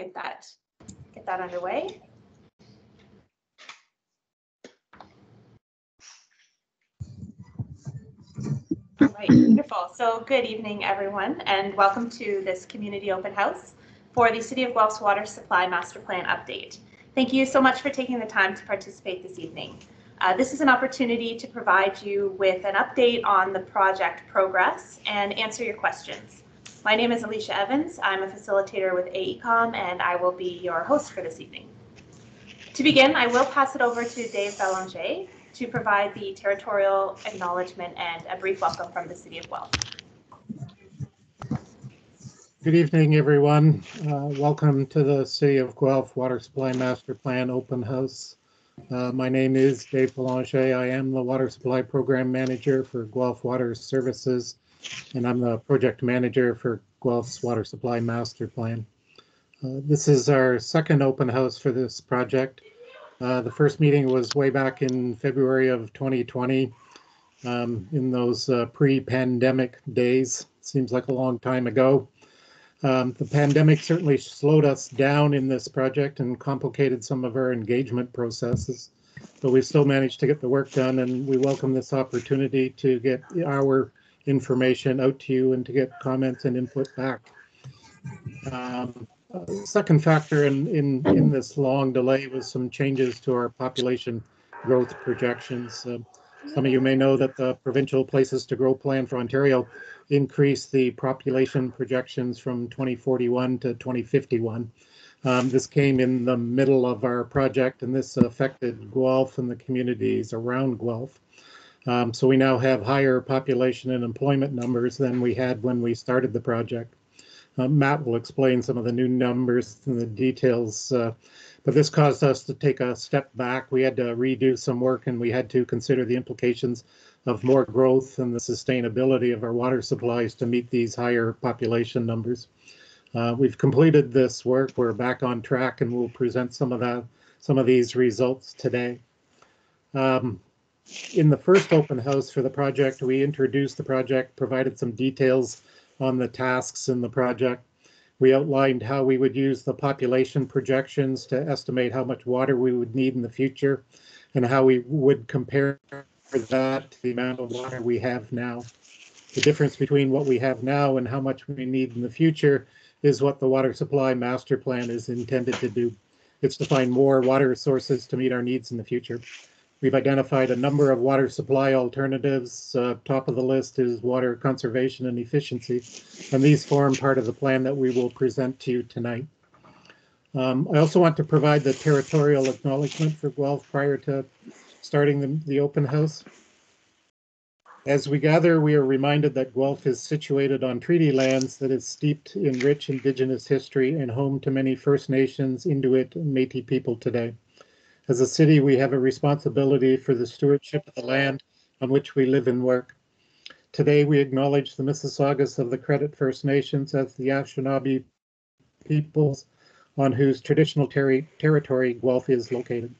get that, get that underway. All right, wonderful. So good evening, everyone, and welcome to this community open house for the City of Guelph's Water Supply Master Plan update. Thank you so much for taking the time to participate this evening. Uh, this is an opportunity to provide you with an update on the project progress and answer your questions. My name is Alicia Evans. I'm a facilitator with AECOM and I will be your host for this evening. To begin, I will pass it over to Dave Belanger to provide the territorial acknowledgement and a brief welcome from the City of Guelph. Good evening, everyone. Uh, welcome to the City of Guelph Water Supply Master Plan Open House. Uh, my name is Dave Belanger. I am the Water Supply Program Manager for Guelph Water Services, and I'm the Project Manager for Guelph's Water Supply Master Plan. Uh, this is our second open house for this project. Uh, the first meeting was way back in February of 2020, um, in those uh, pre-pandemic days. Seems like a long time ago. Um, the pandemic certainly slowed us down in this project and complicated some of our engagement processes, but we still managed to get the work done and we welcome this opportunity to get our information out to you and to get comments and input back. Um, second factor in, in, in this long delay was some changes to our population growth projections. Uh, some of you may know that the provincial places to grow plan for Ontario increased the population projections from 2041 to 2051. Um, this came in the middle of our project and this affected Guelph and the communities around Guelph. Um, so we now have higher population and employment numbers than we had when we started the project. Uh, Matt will explain some of the new numbers and the details, uh, but this caused us to take a step back. We had to redo some work and we had to consider the implications of more growth and the sustainability of our water supplies to meet these higher population numbers. Uh, we've completed this work. We're back on track and we'll present some of that, some of these results today. Um, in the first open house for the project, we introduced the project, provided some details on the tasks in the project. We outlined how we would use the population projections to estimate how much water we would need in the future and how we would compare that to the amount of water we have now. The difference between what we have now and how much we need in the future is what the water supply master plan is intended to do. It's to find more water sources to meet our needs in the future. We've identified a number of water supply alternatives. Uh, top of the list is water conservation and efficiency, and these form part of the plan that we will present to you tonight. Um, I also want to provide the territorial acknowledgement for Guelph prior to starting the, the open house. As we gather, we are reminded that Guelph is situated on treaty lands that is steeped in rich indigenous history and home to many First Nations, Inuit, and Métis people today. As a city, we have a responsibility for the stewardship of the land on which we live and work. Today, we acknowledge the Mississaugas of the Credit First Nations as the Anishinaabe peoples on whose traditional ter territory Guelph is located.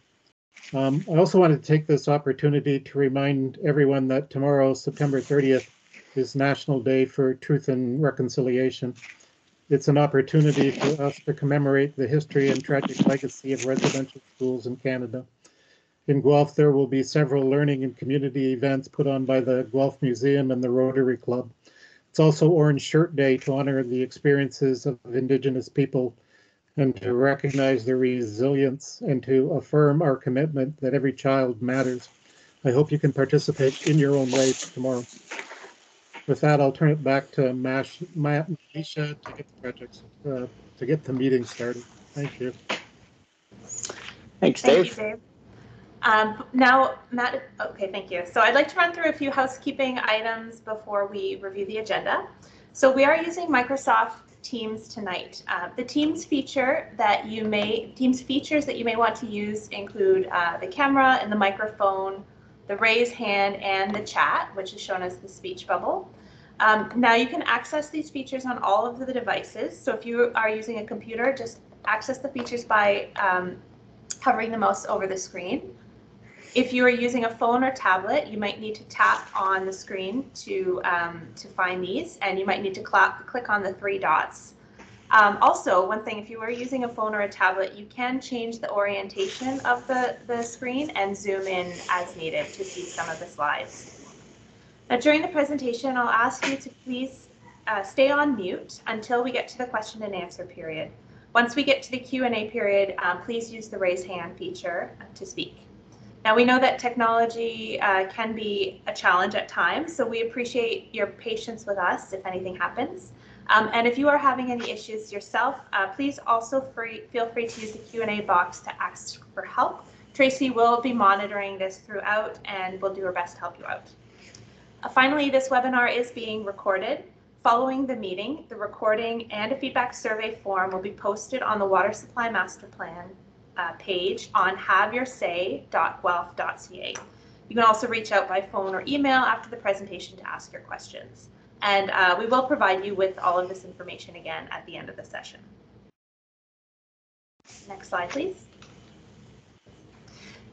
Um, I also want to take this opportunity to remind everyone that tomorrow, September 30th, is National Day for Truth and Reconciliation. It's an opportunity for us to commemorate the history and tragic legacy of residential schools in Canada. In Guelph, there will be several learning and community events put on by the Guelph Museum and the Rotary Club. It's also Orange Shirt Day to honor the experiences of Indigenous people and to recognize their resilience and to affirm our commitment that every child matters. I hope you can participate in your own way tomorrow. With that, I'll turn it back to Mash, Matt and Alicia to get the projects, uh, to get the meeting started. Thank you. Thanks, Dave. Thank you, Dave. Um, now, Matt, okay, thank you. So I'd like to run through a few housekeeping items before we review the agenda. So we are using Microsoft Teams tonight. Uh, the Teams feature that you may, Teams features that you may want to use include uh, the camera and the microphone, the raise hand and the chat, which is shown as the speech bubble. Um, now you can access these features on all of the devices. So if you are using a computer, just access the features by um, hovering the mouse over the screen. If you are using a phone or tablet, you might need to tap on the screen to um, to find these, and you might need to click on the three dots Um, also, one thing, if you are using a phone or a tablet, you can change the orientation of the, the screen and zoom in as needed to see some of the slides. Now, during the presentation, I'll ask you to please uh, stay on mute until we get to the question and answer period. Once we get to the Q&A period, um, please use the raise hand feature to speak. Now, we know that technology uh, can be a challenge at times, so we appreciate your patience with us if anything happens. Um, and if you are having any issues yourself, uh, please also free, feel free to use the Q&A box to ask for help. Tracy will be monitoring this throughout and will do her best to help you out. Finally, this webinar is being recorded. Following the meeting, the recording and a feedback survey form will be posted on the Water Supply Master Plan uh, page on haveyoursay.guelph.ca. You can also reach out by phone or email after the presentation to ask your questions. And uh, we will provide you with all of this information again at the end of the session. Next slide, please.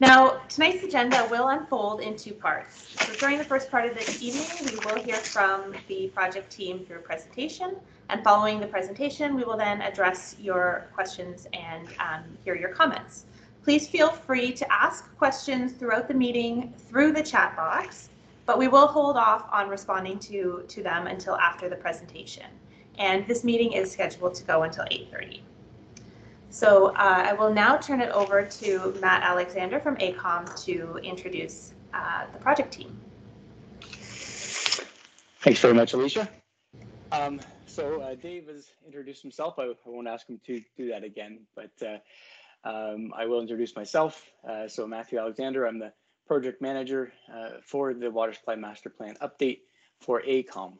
Now, tonight's agenda will unfold in two parts. So during the first part of the evening, we will hear from the project team through a presentation. And following the presentation, we will then address your questions and um, hear your comments. Please feel free to ask questions throughout the meeting through the chat box but we will hold off on responding to, to them until after the presentation. And this meeting is scheduled to go until 8.30. So uh, I will now turn it over to Matt Alexander from AECOM to introduce uh, the project team. Thanks very much, Alicia. Um, so uh, Dave has introduced himself. I, I, won't ask him to do that again, but uh, um, I will introduce myself. Uh, so Matthew Alexander, I'm the project manager uh, for the water supply master plan update for AECOM.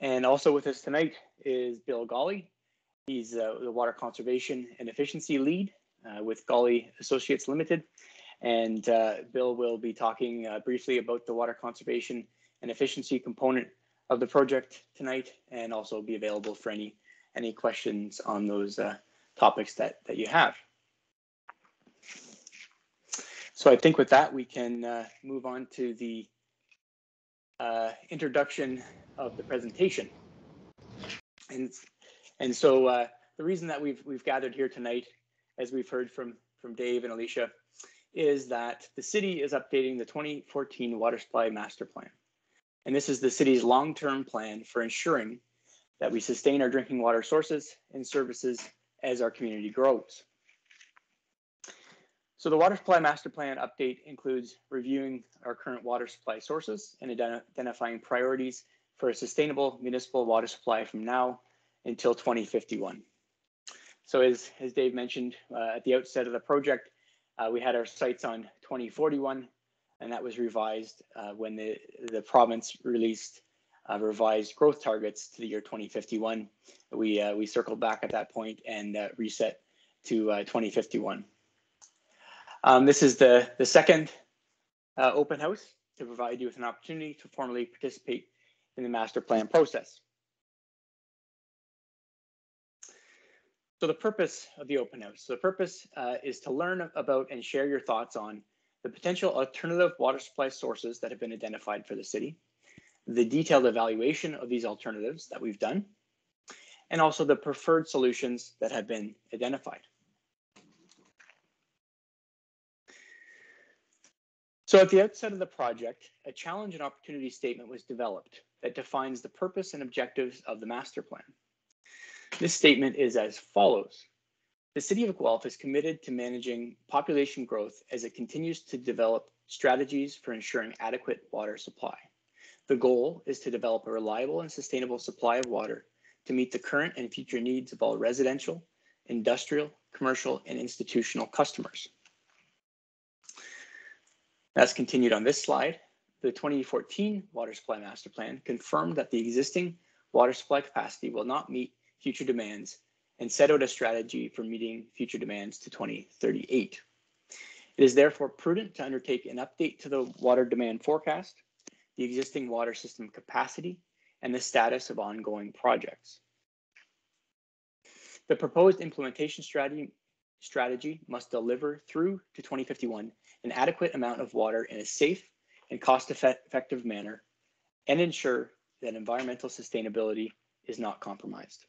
And also with us tonight is Bill Gauley. He's uh, the water conservation and efficiency lead uh, with Gauley Associates Limited. And uh, Bill will be talking briefly about the water conservation and efficiency component of the project tonight and also be available for any any questions on those uh, topics that, that you have. So I think with that, we can uh, move on to the uh, introduction of the presentation. And, and so uh, the reason that we've, we've gathered here tonight, as we've heard from, from Dave and Alicia, is that the city is updating the 2014 Water Supply Master Plan. And this is the city's long-term plan for ensuring that we sustain our drinking water sources and services as our community grows. So the water supply master plan update includes reviewing our current water supply sources and identifying priorities for a sustainable municipal water supply from now until 2051. So as, as Dave mentioned uh, at the outset of the project, uh, we had our sights on 2041, and that was revised uh, when the, the province released uh, revised growth targets to the year 2051. We, uh, we circled back at that point and uh, reset to 2051. Um, this is the, the second open house to provide you with an opportunity to formally participate in the master plan process. So the purpose of the open house, the purpose uh, is to learn about and share your thoughts on the potential alternative water supply sources that have been identified for the city, the detailed evaluation of these alternatives that we've done, and also the preferred solutions that have been identified. So at the outset of the project, a challenge and opportunity statement was developed that defines the purpose and objectives of the master plan. This statement is as follows. The City of Guelph is committed to managing population growth as it continues to develop strategies for ensuring adequate water supply. The goal is to develop a reliable and sustainable supply of water to meet the current and future needs of all residential, industrial, commercial, and institutional customers. As continued on this slide, the 2014 Water Supply Master Plan confirmed that the existing water supply capacity will not meet future demands and set out a strategy for meeting future demands to 2038. It is therefore prudent to undertake an update to the water demand forecast, the existing water system capacity, and the status of ongoing projects. The proposed implementation strategy, strategy must deliver through to 2051 an adequate amount of water in a safe and cost effective manner and ensure that environmental sustainability is not compromised.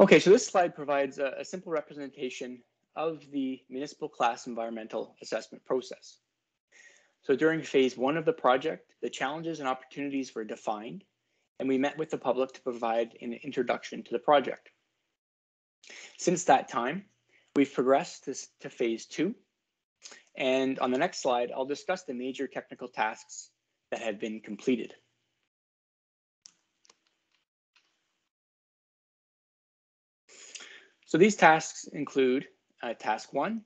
Okay, so this slide provides a, a simple representation of the municipal class environmental assessment process. So during phase one of the project, the challenges and opportunities were defined, and we met with the public to provide an introduction to the project. Since that time, we've progressed to, to phase two. And on the next slide, I'll discuss the major technical tasks that have been completed. So these tasks include uh, task one,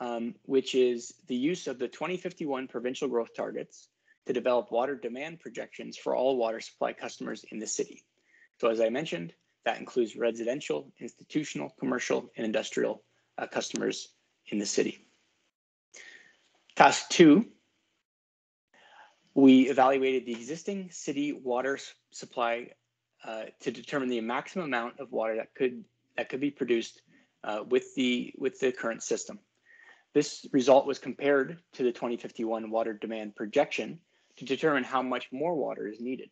um, which is the use of the 2051 provincial growth targets to develop water demand projections for all water supply customers in the city. So as I mentioned, that includes residential, institutional, commercial, and industrial uh, customers in the city. Task two, we evaluated the existing city water supply uh, to determine the maximum amount of water that could that could be produced uh, with the with the current system. This result was compared to the 2051 water demand projection to determine how much more water is needed.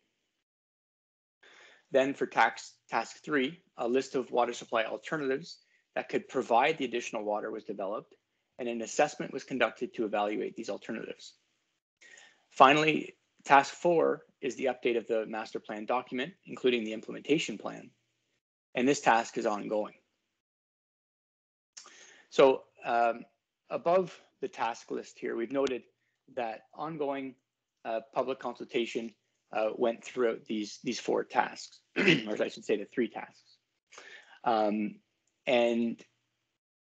Then for tax, task three, a list of water supply alternatives that could provide the additional water was developed and an assessment was conducted to evaluate these alternatives. Finally, task four is the update of the master plan document, including the implementation plan. And this task is ongoing. So um, above the task list here, we've noted that ongoing uh, public consultation uh, went throughout these these four tasks, or I should say the three tasks. Um, and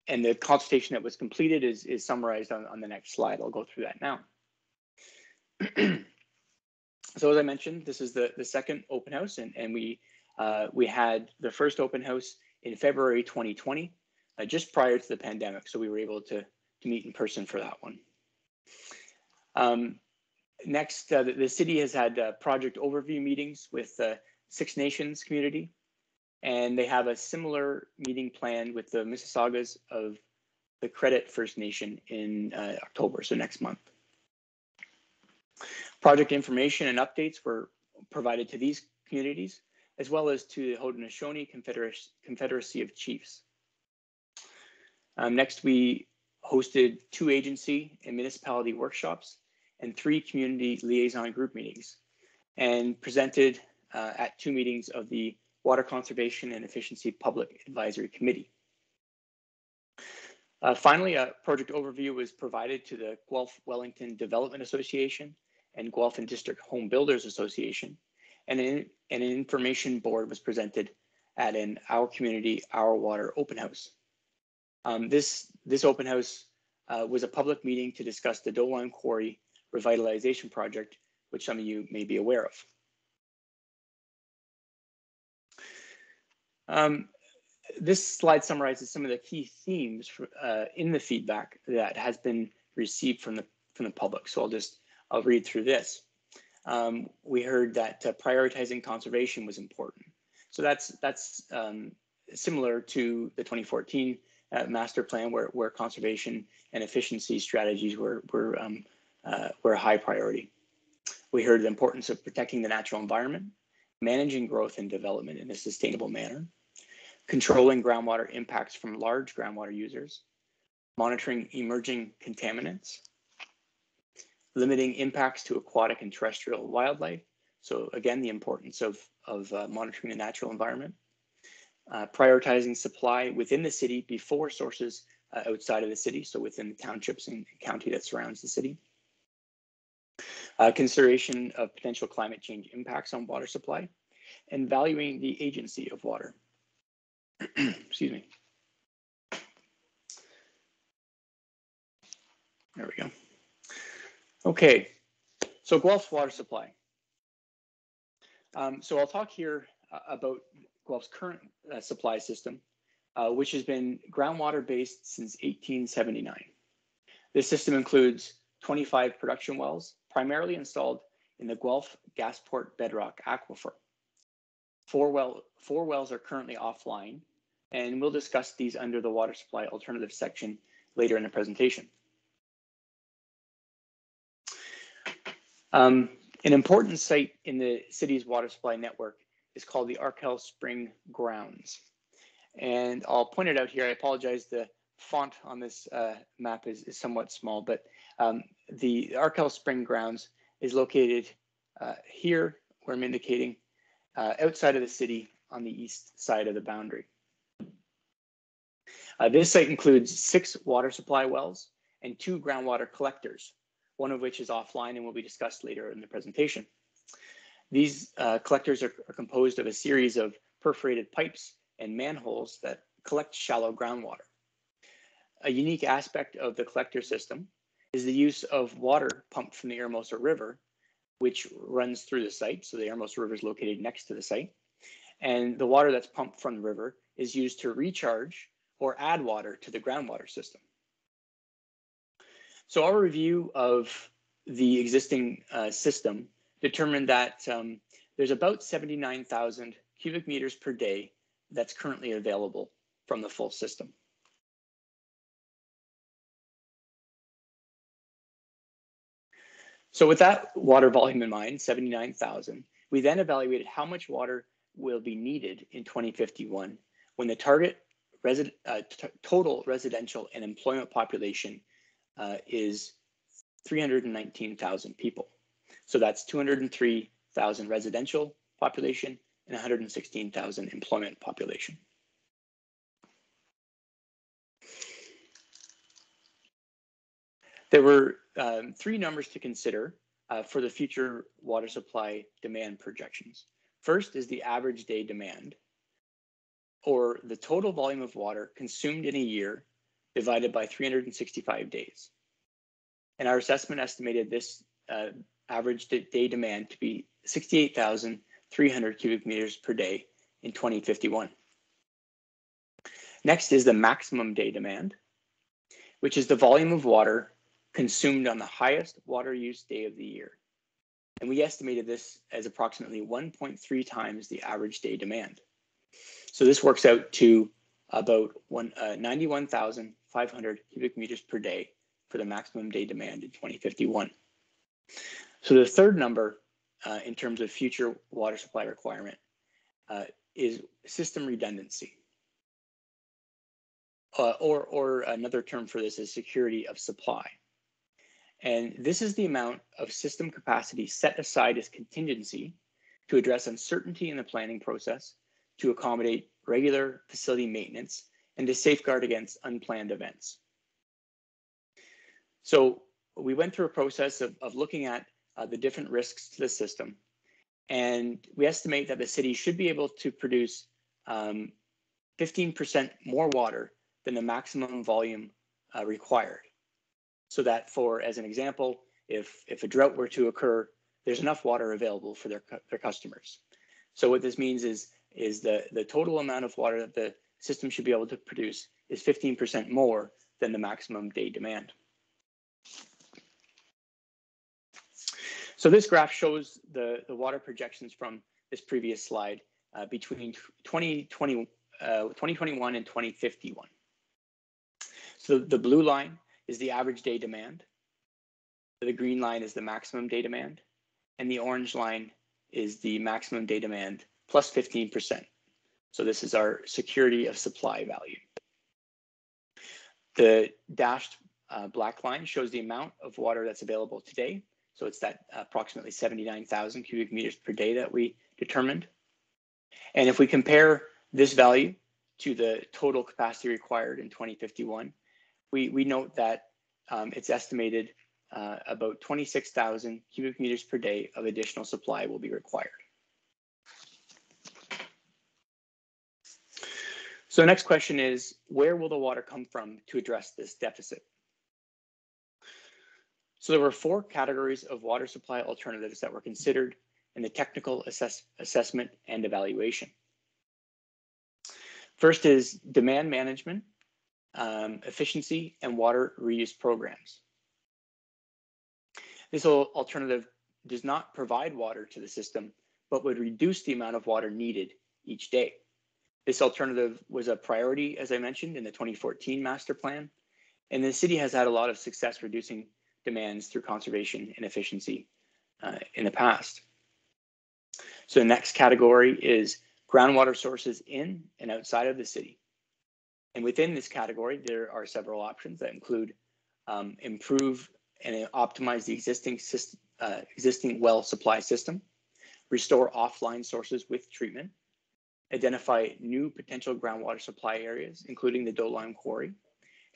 and the consultation that was completed is, is summarized on, on the next slide. I'll go through that now. so as I mentioned, this is the, the second open house and, and we, uh, we had the first open house in February 2020, uh, just prior to the pandemic. So we were able to, to meet in person for that one. Um, next, uh, the, the, city has had uh, project overview meetings with the Six Nations community, and they have a similar meeting planned with the Mississaugas of the Credit First Nation in uh, October, so next month. Project information and updates were provided to these communities, as well as to the Haudenosaunee Confederacy, Confederacy of Chiefs. Um, next, we hosted two agency and municipality workshops and three community liaison group meetings and presented uh, at two meetings of the Water Conservation and Efficiency Public Advisory Committee. Uh, finally, a project overview was provided to the Guelph Wellington Development Association and Guelph and District Home Builders Association, and an, and an information board was presented at an Our Community, Our Water open house. Um, this, this open house uh, was a public meeting to discuss the Dolime Quarry revitalization project, which some of you may be aware of. Um, this slide summarizes some of the key themes for, uh, in the feedback that has been received from the from the public. So I'll just I'll read through this. Um, we heard that uh, prioritizing conservation was important. So that's that's um, similar to the 2014 uh, master plan, where where conservation and efficiency strategies were were um, uh, were a high priority. We heard the importance of protecting the natural environment, managing growth and development in a sustainable manner, controlling groundwater impacts from large groundwater users, monitoring emerging contaminants, limiting impacts to aquatic and terrestrial wildlife. So again, the importance of, of uh, monitoring the natural environment, uh, prioritizing supply within the city before sources uh, outside of the city, so within the townships and county that surrounds the city. Uh, consideration of potential climate change impacts on water supply, and valuing the agency of water. Excuse me. There we go. Okay, so Guelph's water supply. Um, so I'll talk here uh, about Guelph's current uh, supply system, uh, which has been groundwater based since 1879. This system includes 25 production wells, primarily installed in the Guelph Gasport Bedrock Aquifer. Four, well, four wells are currently offline, and we'll discuss these under the water supply alternative section later in the presentation. Um, an important site in the city's water supply network is called the Arkell Spring Grounds. And I'll point it out here. I apologize. The font on this uh, map is, is, somewhat small, but um, the Arkell Spring Grounds is located uh, here, where I'm indicating, uh, outside of the city on the east side of the boundary. Uh, this site includes six water supply wells and two groundwater collectors, one of which is offline and will be discussed later in the presentation. These uh, collectors are, are composed of a series of perforated pipes and manholes that collect shallow groundwater. A unique aspect of the collector system is the use of water pumped from the Eramosa River, which runs through the site. So the Eramosa River is located next to the site. And the water that's pumped from the river is used to recharge or add water to the groundwater system. So our review of the existing uh, system determined that um, there's about 79,000 cubic meters per day that's currently available from the full system. So with that water volume in mind, 79,000, we then evaluated how much water will be needed in 2051 when the target resi uh, total residential and employment population uh, is 319,000 people. So that's 203,000 residential population and 116,000 employment population. There were um, three numbers to consider uh, for the future water supply demand projections. First is the average day demand, or the total volume of water consumed in a year divided by 365 days. And our assessment estimated this uh, average day demand to be 68,300 cubic meters per day in 2051. Next is the maximum day demand, which is the volume of water consumed on the highest water use day of the year. And we estimated this as approximately 1.3 times the average day demand. So this works out to about uh, 91,500 cubic meters per day for the maximum day demand in 2051. So the third number uh, in terms of future water supply requirement uh, is system redundancy. Uh, or, or another term for this is security of supply. And this is the amount of system capacity set aside as contingency to address uncertainty in the planning process, to accommodate regular facility maintenance, and to safeguard against unplanned events. So we went through a process of, of looking at uh, the different risks to the system. And we estimate that the city should be able to produce 15% um, more water than the maximum volume uh, required so that for, as an example, if, if a drought were to occur, there's enough water available for their, their customers. So what this means is, is the, the total amount of water that the system should be able to produce is 15% more than the maximum day demand. So this graph shows the, the water projections from this previous slide uh, between 2020, uh, 2021 and 2051. So the blue line is the average day demand. The green line is the maximum day demand. And the orange line is the maximum day demand plus 15%. So this is our security of supply value. The dashed uh, black line shows the amount of water that's available today. So it's that approximately 79,000 cubic meters per day that we determined. And if we compare this value to the total capacity required in 2051, we, we note that um, it's estimated uh, about 26,000 cubic meters per day of additional supply will be required. So next question is, where will the water come from to address this deficit? So there were four categories of water supply alternatives that were considered in the technical assess assessment and evaluation. First is demand management um, efficiency and water reuse programs. This alternative does not provide water to the system, but would reduce the amount of water needed each day. This alternative was a priority, as I mentioned, in the 2014 master plan, and the city has had a lot of success reducing demands through conservation and efficiency uh, in the past. So the next category is groundwater sources in and outside of the city. And within this category, there are several options that include um, improve and optimize the existing system, uh, existing well supply system, restore offline sources with treatment, identify new potential groundwater supply areas, including the Dolime Quarry,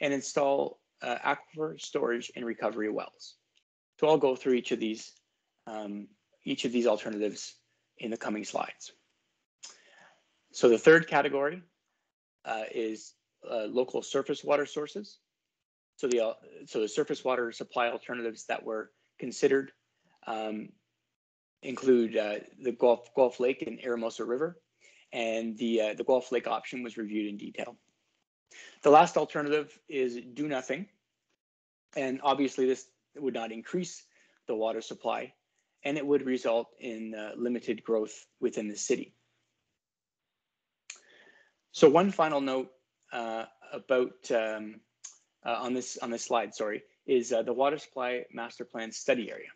and install uh, aquifer storage and recovery wells. So I'll go through each of these, um, each of these alternatives in the coming slides. So the third category uh, is uh, local surface water sources. So the so the surface water supply alternatives that were considered um, include uh, the Guelph Guelph Lake and Eramosa River, and the uh, the Guelph Lake option was reviewed in detail. The last alternative is do nothing, and obviously this would not increase the water supply, and it would result in uh, limited growth within the city. So one final note uh, about um, uh, on this on this slide, sorry, is uh, the water supply master plan study area.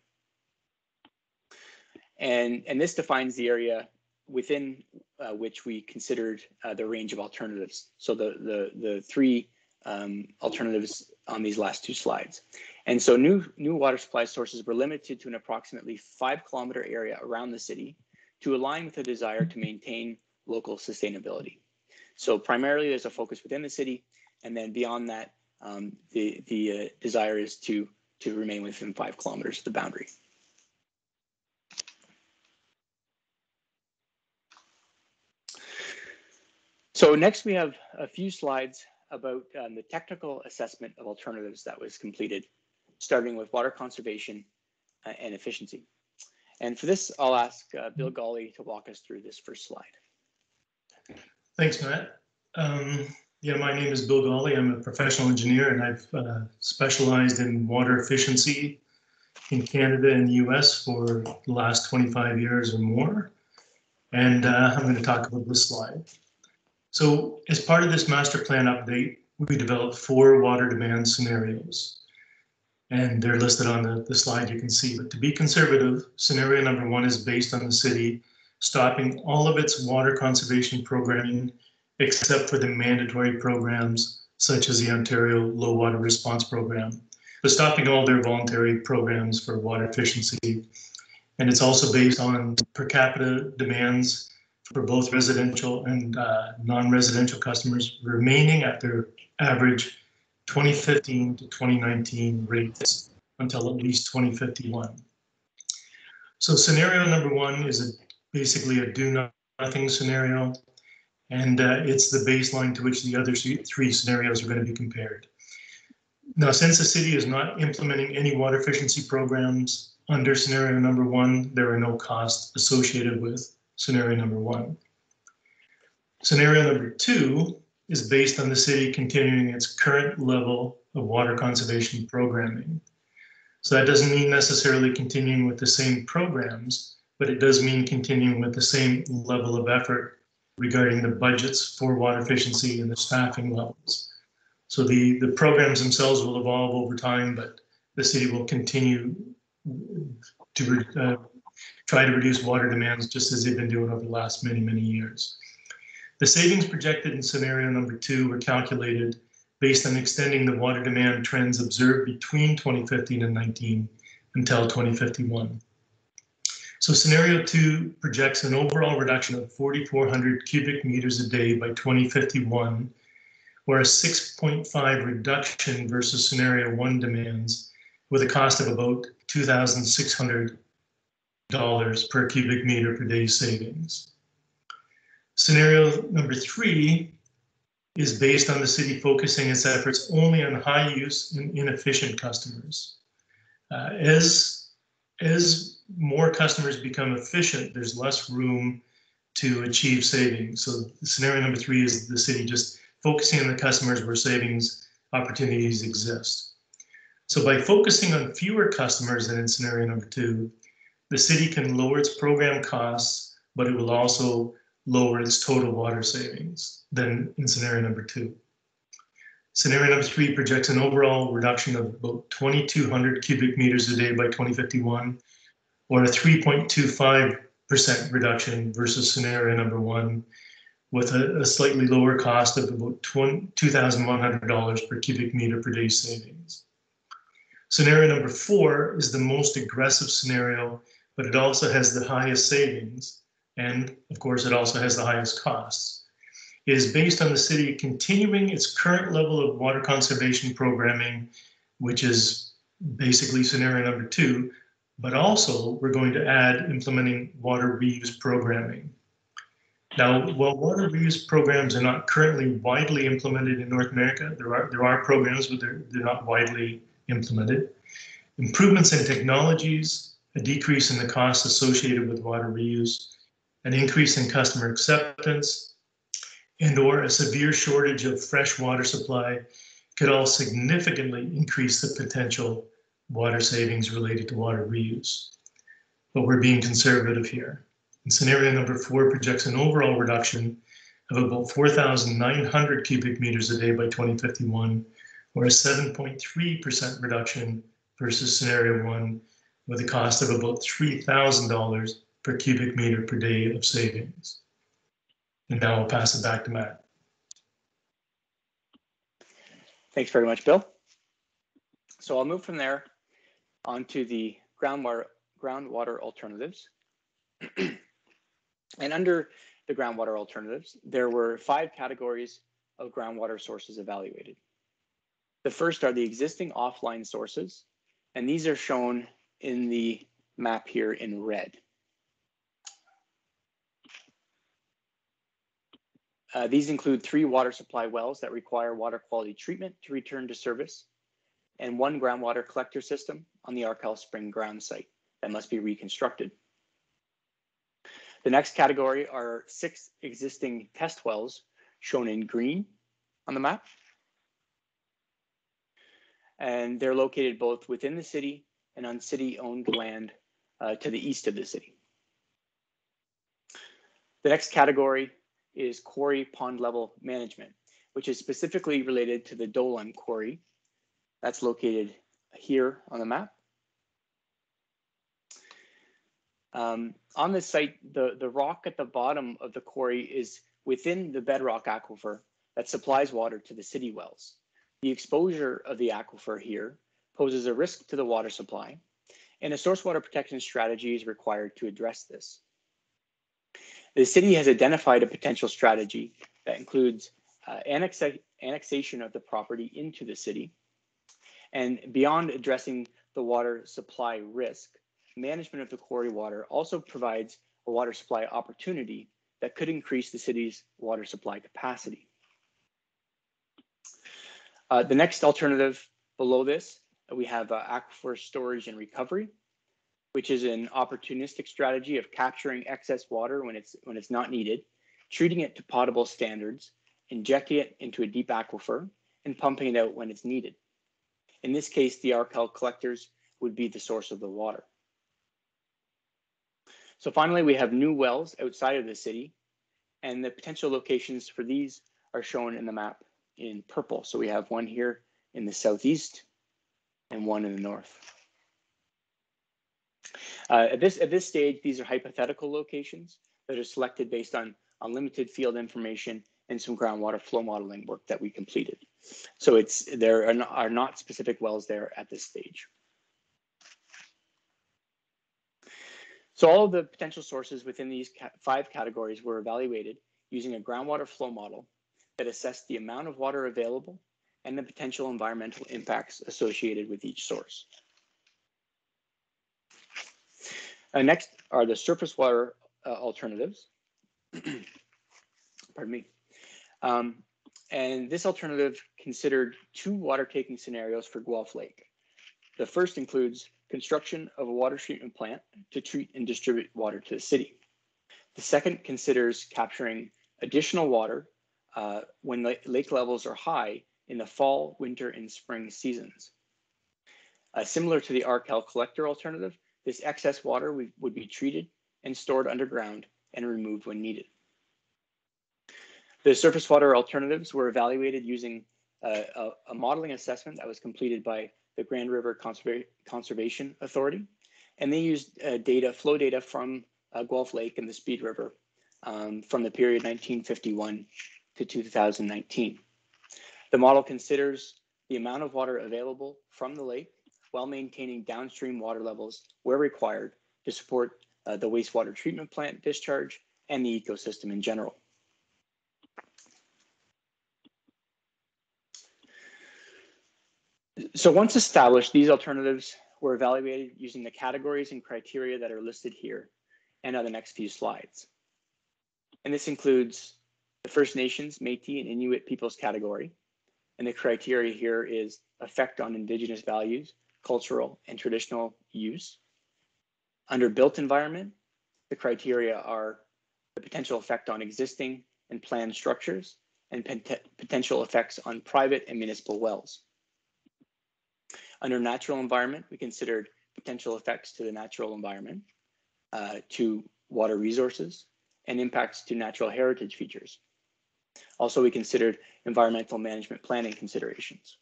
And, and this defines the area within uh, which we considered uh, the range of alternatives. So the, the, the three um, alternatives on these last two slides. And so new, new water supply sources were limited to an approximately five kilometer area around the city to align with the desire to maintain local sustainability. So primarily there's a focus within the city, and then beyond that, um, the, the uh, desire is to, to remain within five kilometers of the boundary. So next we have a few slides about um, the technical assessment of alternatives that was completed, starting with water conservation uh, and efficiency. And for this, I'll ask uh, Bill Gauley to walk us through this first slide. Thanks, Matt. Um, yeah, my name is Bill Gauley. I'm a professional engineer and I've uh, specialized in water efficiency in Canada and the US for the last 25 years or more. And uh, I'm going to talk about this slide. So as part of this master plan update, we developed four water demand scenarios. And they're listed on the, the slide you can see. But to be conservative, scenario number one is based on the city stopping all of its water conservation programming except for the mandatory programs such as the Ontario Low Water Response Program, but stopping all their voluntary programs for water efficiency. And it's also based on per capita demands for both residential and uh, non-residential customers remaining at their average 2015 to 2019 rates until at least 2051. So scenario number one is a, basically a do nothing scenario, and uh, it's the baseline to which the other three scenarios are going to be compared. Now, since the city is not implementing any water efficiency programs under scenario number one, there are no costs associated with scenario number one. Scenario number two is based on the city continuing its current level of water conservation programming. So that doesn't mean necessarily continuing with the same programs, but it does mean continuing with the same level of effort regarding the budgets for water efficiency and the staffing levels. So the, the programs themselves will evolve over time, but the city will continue to uh, try to reduce water demands just as they've been doing over the last many, many years. The savings projected in scenario number two were calculated based on extending the water demand trends observed between 2015 and 19 until 2051. So scenario two projects an overall reduction of 4,400 cubic meters a day by 2051, or a 6.5 reduction versus scenario one demands with a cost of about 2,600 dollars per cubic meter per day savings. Scenario number three is based on the city focusing its efforts only on high use and inefficient customers. Uh, as, as more customers become efficient, there's less room to achieve savings. So scenario number three is the city just focusing on the customers where savings opportunities exist. So by focusing on fewer customers than in scenario number two, the city can lower its program costs, but it will also lower its total water savings than in scenario number two. Scenario number three projects an overall reduction of about 2,200 cubic meters a day by 2051, or a 3.25% reduction versus scenario number one, with a, a slightly lower cost of about $2,100 per cubic meter per day savings. Scenario number four is the most aggressive scenario, but it also has the highest savings. And of course, it also has the highest costs. It is based on the city continuing its current level of water conservation programming, which is basically scenario number two, but also we're going to add implementing water reuse programming. Now, while water reuse programs are not currently widely implemented in North America, there are there are programs, but they're, they're not widely implemented. Improvements in technologies, a decrease in the costs associated with water reuse, an increase in customer acceptance, and or a severe shortage of fresh water supply could all significantly increase the potential water savings related to water reuse. But we're being conservative here. And scenario number four projects an overall reduction of about 4,900 cubic meters a day by 2051, or a 7.3% reduction versus scenario one, with a cost of about $3,000 per cubic meter per day of savings. And now I'll pass it back to Matt. Thanks very much, Bill. So I'll move from there onto the groundwater, groundwater alternatives. and under the groundwater alternatives, there were five categories of groundwater sources evaluated. The first are the existing offline sources, and these are shown in the map here in red. Uh, these include three water supply wells that require water quality treatment to return to service, and one groundwater collector system on the Arkell Spring ground site that must be reconstructed. The next category are six existing test wells shown in green on the map. And they're located both within the city and on city owned land uh, to the east of the city. The next category is quarry pond level management, which is specifically related to the Dolime quarry that's located here on the map. Um, on this site, the, the rock at the bottom of the quarry is within the bedrock aquifer that supplies water to the city wells. The exposure of the aquifer here poses a risk to the water supply, and a source water protection strategy is required to address this. The city has identified a potential strategy that includes uh, annexa annexation of the property into the city, and beyond addressing the water supply risk, management of the quarry water also provides a water supply opportunity that could increase the city's water supply capacity. Uh, the next alternative below this, we have uh, aquifer storage and recovery, which is an opportunistic strategy of capturing excess water when it's when it's not needed, treating it to potable standards, injecting it into a deep aquifer, and pumping it out when it's needed. In this case, the Arkell collectors would be the source of the water. So finally, we have new wells outside of the city, and the potential locations for these are shown in the map in purple. So we have one here in the southeast and one in the north. Uh, at this at this stage, these are hypothetical locations that are selected based on unlimited field information and some groundwater flow modeling work that we completed. So it's there are not, are not specific wells there at this stage. So all of the potential sources within these ca five categories were evaluated using a groundwater flow model that assessed the amount of water available and the potential environmental impacts associated with each source. Uh, next are the surface water uh, alternatives. Pardon me. Um, and this alternative considered two water taking scenarios for Guelph Lake. The first includes construction of a water treatment plant to treat and distribute water to the city. The second considers capturing additional water uh, when lake levels are high in the fall, winter, and spring seasons. Uh, similar to the Arkell collector alternative, this excess water would be treated and stored underground and removed when needed. The surface water alternatives were evaluated using a, a, a modeling assessment that was completed by the Grand River Conserva Conservation Authority, and they used uh, data, flow data from uh, Guelph Lake and the Speed River um, from the period 1951 to 2019. The model considers the amount of water available from the lake while maintaining downstream water levels where required to support uh, the wastewater treatment plant discharge and the ecosystem in general. So once established, these alternatives were evaluated using the categories and criteria that are listed here and on the next few slides. And this includes the First Nations, Métis, and Inuit peoples category. And the criteria here is effect on Indigenous values, cultural, and traditional use. Under built environment, the criteria are the potential effect on existing and planned structures and pot potential effects on private and municipal wells. Under natural environment, we considered potential effects to the natural environment, uh, to water resources, and impacts to natural heritage features. Also, we considered environmental management planning considerations.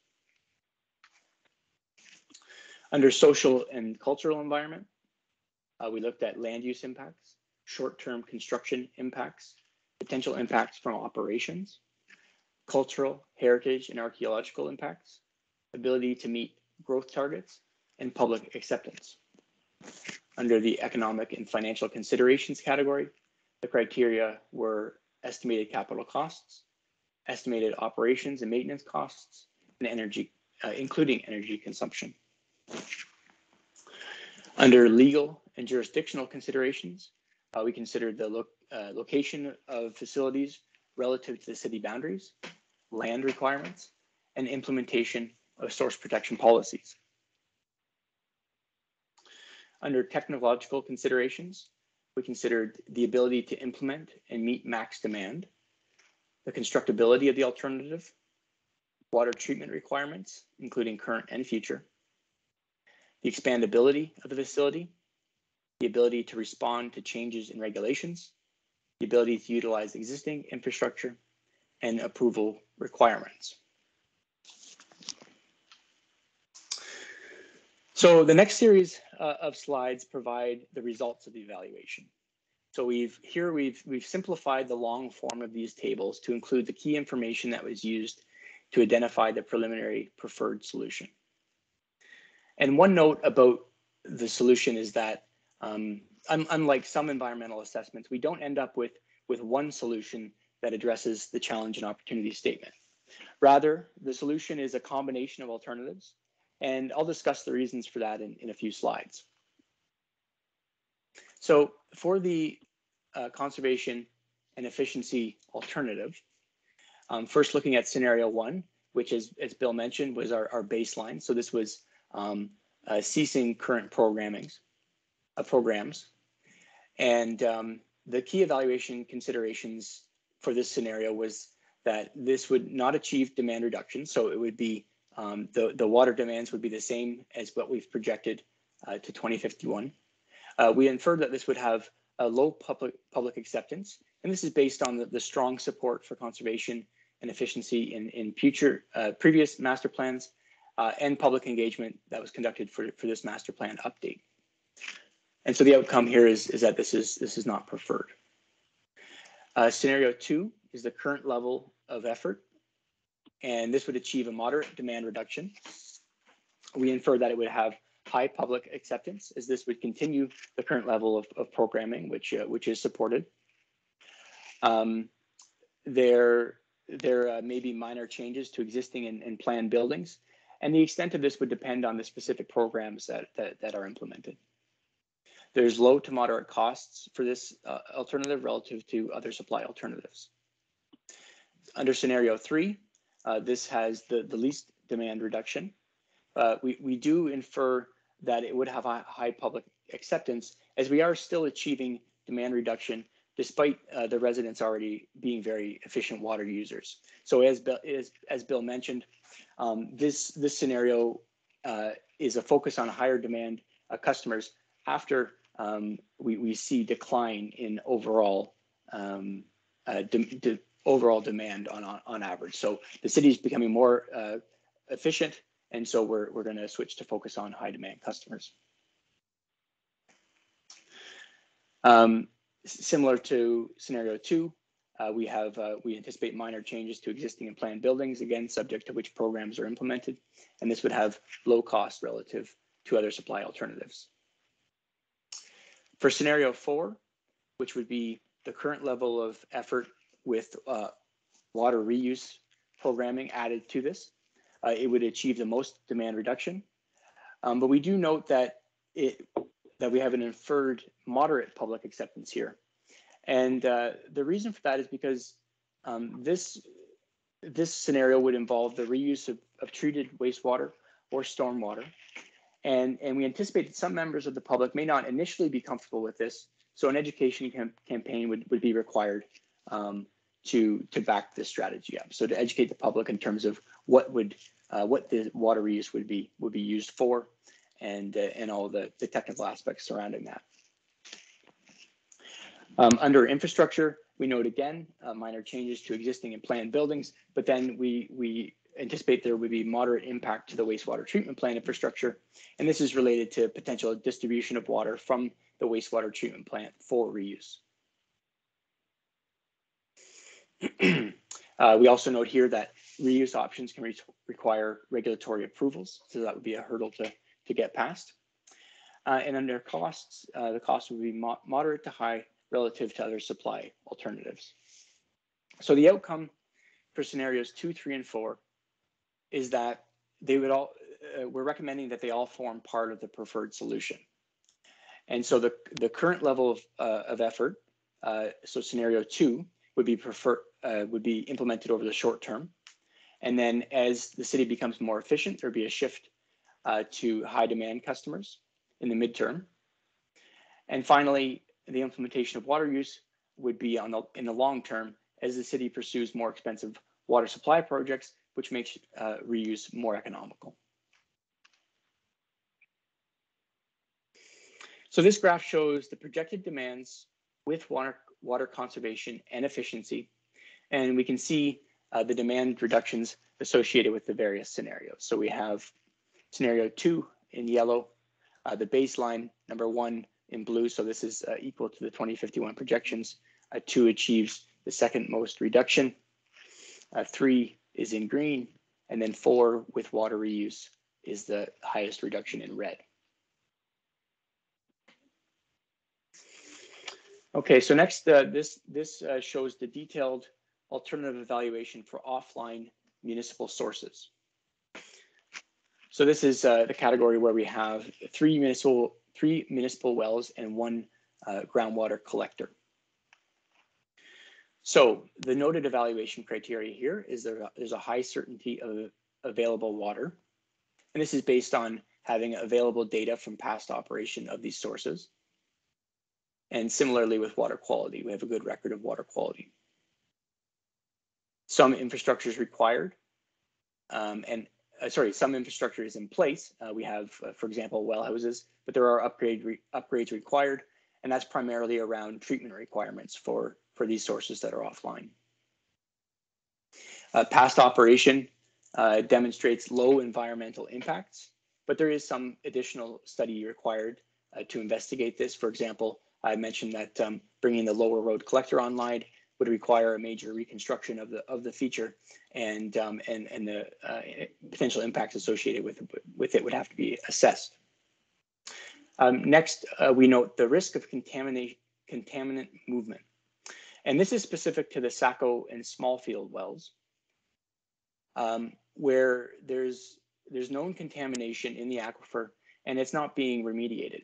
Under social and cultural environment, uh, we looked at land use impacts, short-term construction impacts, potential impacts from operations, cultural, heritage, and archaeological impacts, ability to meet growth targets, and public acceptance. Under the economic and financial considerations category, the criteria were estimated capital costs, estimated operations and maintenance costs, and energy, uh, including energy consumption. Under legal and jurisdictional considerations, uh, we considered the lo uh, location of facilities relative to the city boundaries, land requirements, and implementation of source protection policies. Under technological considerations, we considered the ability to implement and meet max demand, the constructability of the alternative, water treatment requirements, including current and future, the expandability of the facility, the ability to respond to changes in regulations, the ability to utilize existing infrastructure, and approval requirements. So the next series uh, of slides provide the results of the evaluation. So we've here we've we've simplified the long form of these tables to include the key information that was used to identify the preliminary preferred solution. And one note about the solution is that um, un unlike some environmental assessments, we don't end up with with one solution that addresses the challenge and opportunity statement. Rather, the solution is a combination of alternatives and I'll discuss the reasons for that in, in a few slides. So for the uh, conservation and efficiency alternative, um, first looking at scenario one, which is, as Bill mentioned, was our, our baseline. So this was um, uh, ceasing current programmings, uh, programs. And um, the key evaluation considerations for this scenario was that this would not achieve demand reduction. So it would be um, the, the water demands would be the same as what we've projected uh, to 2051. Uh, we inferred that this would have a low public, public acceptance, and this is based on the, the strong support for conservation and efficiency in, in future uh, previous master plans uh, and public engagement that was conducted for, for this master plan update. And so the outcome here is, is that this is, this is not preferred. Uh, scenario two is the current level of effort and this would achieve a moderate demand reduction. We infer that it would have high public acceptance as this would continue the current level of, of programming, which, uh, which is supported. Um, there there uh, may be minor changes to existing and, and, planned buildings, and the extent of this would depend on the specific programs that, that, that are implemented. There's low to moderate costs for this uh, alternative relative to other supply alternatives. Under scenario three, uh, this has the, the least demand reduction. Uh, we, we do infer that it would have a high public acceptance as we are still achieving demand reduction despite uh, the residents already being very efficient water users. So as Bill, as, as Bill mentioned, um, this, this scenario uh, is a focus on higher demand uh, customers after um, we, we see decline in overall um, uh, de, de, overall demand on, on, on average. So the city is becoming more uh, efficient, and so we're, we're going to switch to focus on high demand customers. Um, Similar to scenario two, uh, we have, uh, we anticipate minor changes to existing and planned buildings, again, subject to which programs are implemented. And this would have low cost relative to other supply alternatives. For scenario four, which would be the current level of effort with uh, water reuse programming added to this, uh, it would achieve the most demand reduction. Um, but we do note that it that we have an inferred moderate public acceptance here, and uh, the reason for that is because um, this this scenario would involve the reuse of, of treated wastewater or stormwater, and and we anticipate that some members of the public may not initially be comfortable with this, so an education cam- campaign would would be required um, to to back this strategy up. So to educate the public in terms of what would uh, what the water reuse would be would be used for, and uh, and all the the technical aspects surrounding that. Um, under infrastructure, we note again uh, minor changes to existing and planned buildings, but then we we anticipate there would be moderate impact to the wastewater treatment plant infrastructure, and this is related to potential distribution of water from the wastewater treatment plant for reuse. Uh, we also note here that reuse options can re- require regulatory approvals, so that would be a hurdle to, to get past. Uh, and under costs, uh, the cost would be mo- moderate to high relative to other supply alternatives. So the outcome for scenarios two, three, and four is that they would all, uh, we're recommending that they all form part of the preferred solution. And so the, the current level of, uh, of effort, uh, so scenario two, would be prefer uh, would be implemented over the short term, and then as the city becomes more efficient, there'd be a shift uh, to high demand customers in the midterm, and finally, the implementation of water use would be on the in the long term as the city pursues more expensive water supply projects, which makes uh, reuse more economical. So this graph shows the projected demands with water, water conservation and efficiency. And we can see uh, the demand reductions associated with the various scenarios. So we have scenario two in yellow, uh, the baseline number one in blue. So this is uh, equal to the 2051 projections. Uh, two achieves the second most reduction. Uh, three is in green. And then four with water reuse is the highest reduction in red. Okay, so next, uh, this this uh, shows the detailed alternative evaluation for offline municipal sources. So this is uh, the category where we have three municipal three municipal wells and one uh, groundwater collector. So the noted evaluation criteria here is there there's a high certainty of available water, and this is based on having available data from past operation of these sources. And similarly with water quality, we have a good record of water quality. Some infrastructure is required, um, and uh, sorry, some infrastructure is in place. Uh, we have, uh, for example, well houses, but there are upgrade re upgrades required, and that's primarily around treatment requirements for for these sources that are offline. Uh, past operation uh, demonstrates low environmental impacts, but there is some additional study required uh, to investigate this. For example, I mentioned that um, bringing the lower road collector online would require a major reconstruction of the of the feature, and um, and and the uh, potential impacts associated with with it would have to be assessed. Um, next, uh, we note the risk of contamination contaminant movement, and this is specific to the Sacco and Smallfield wells, um, where there's there's known contamination in the aquifer and it's not being remediated.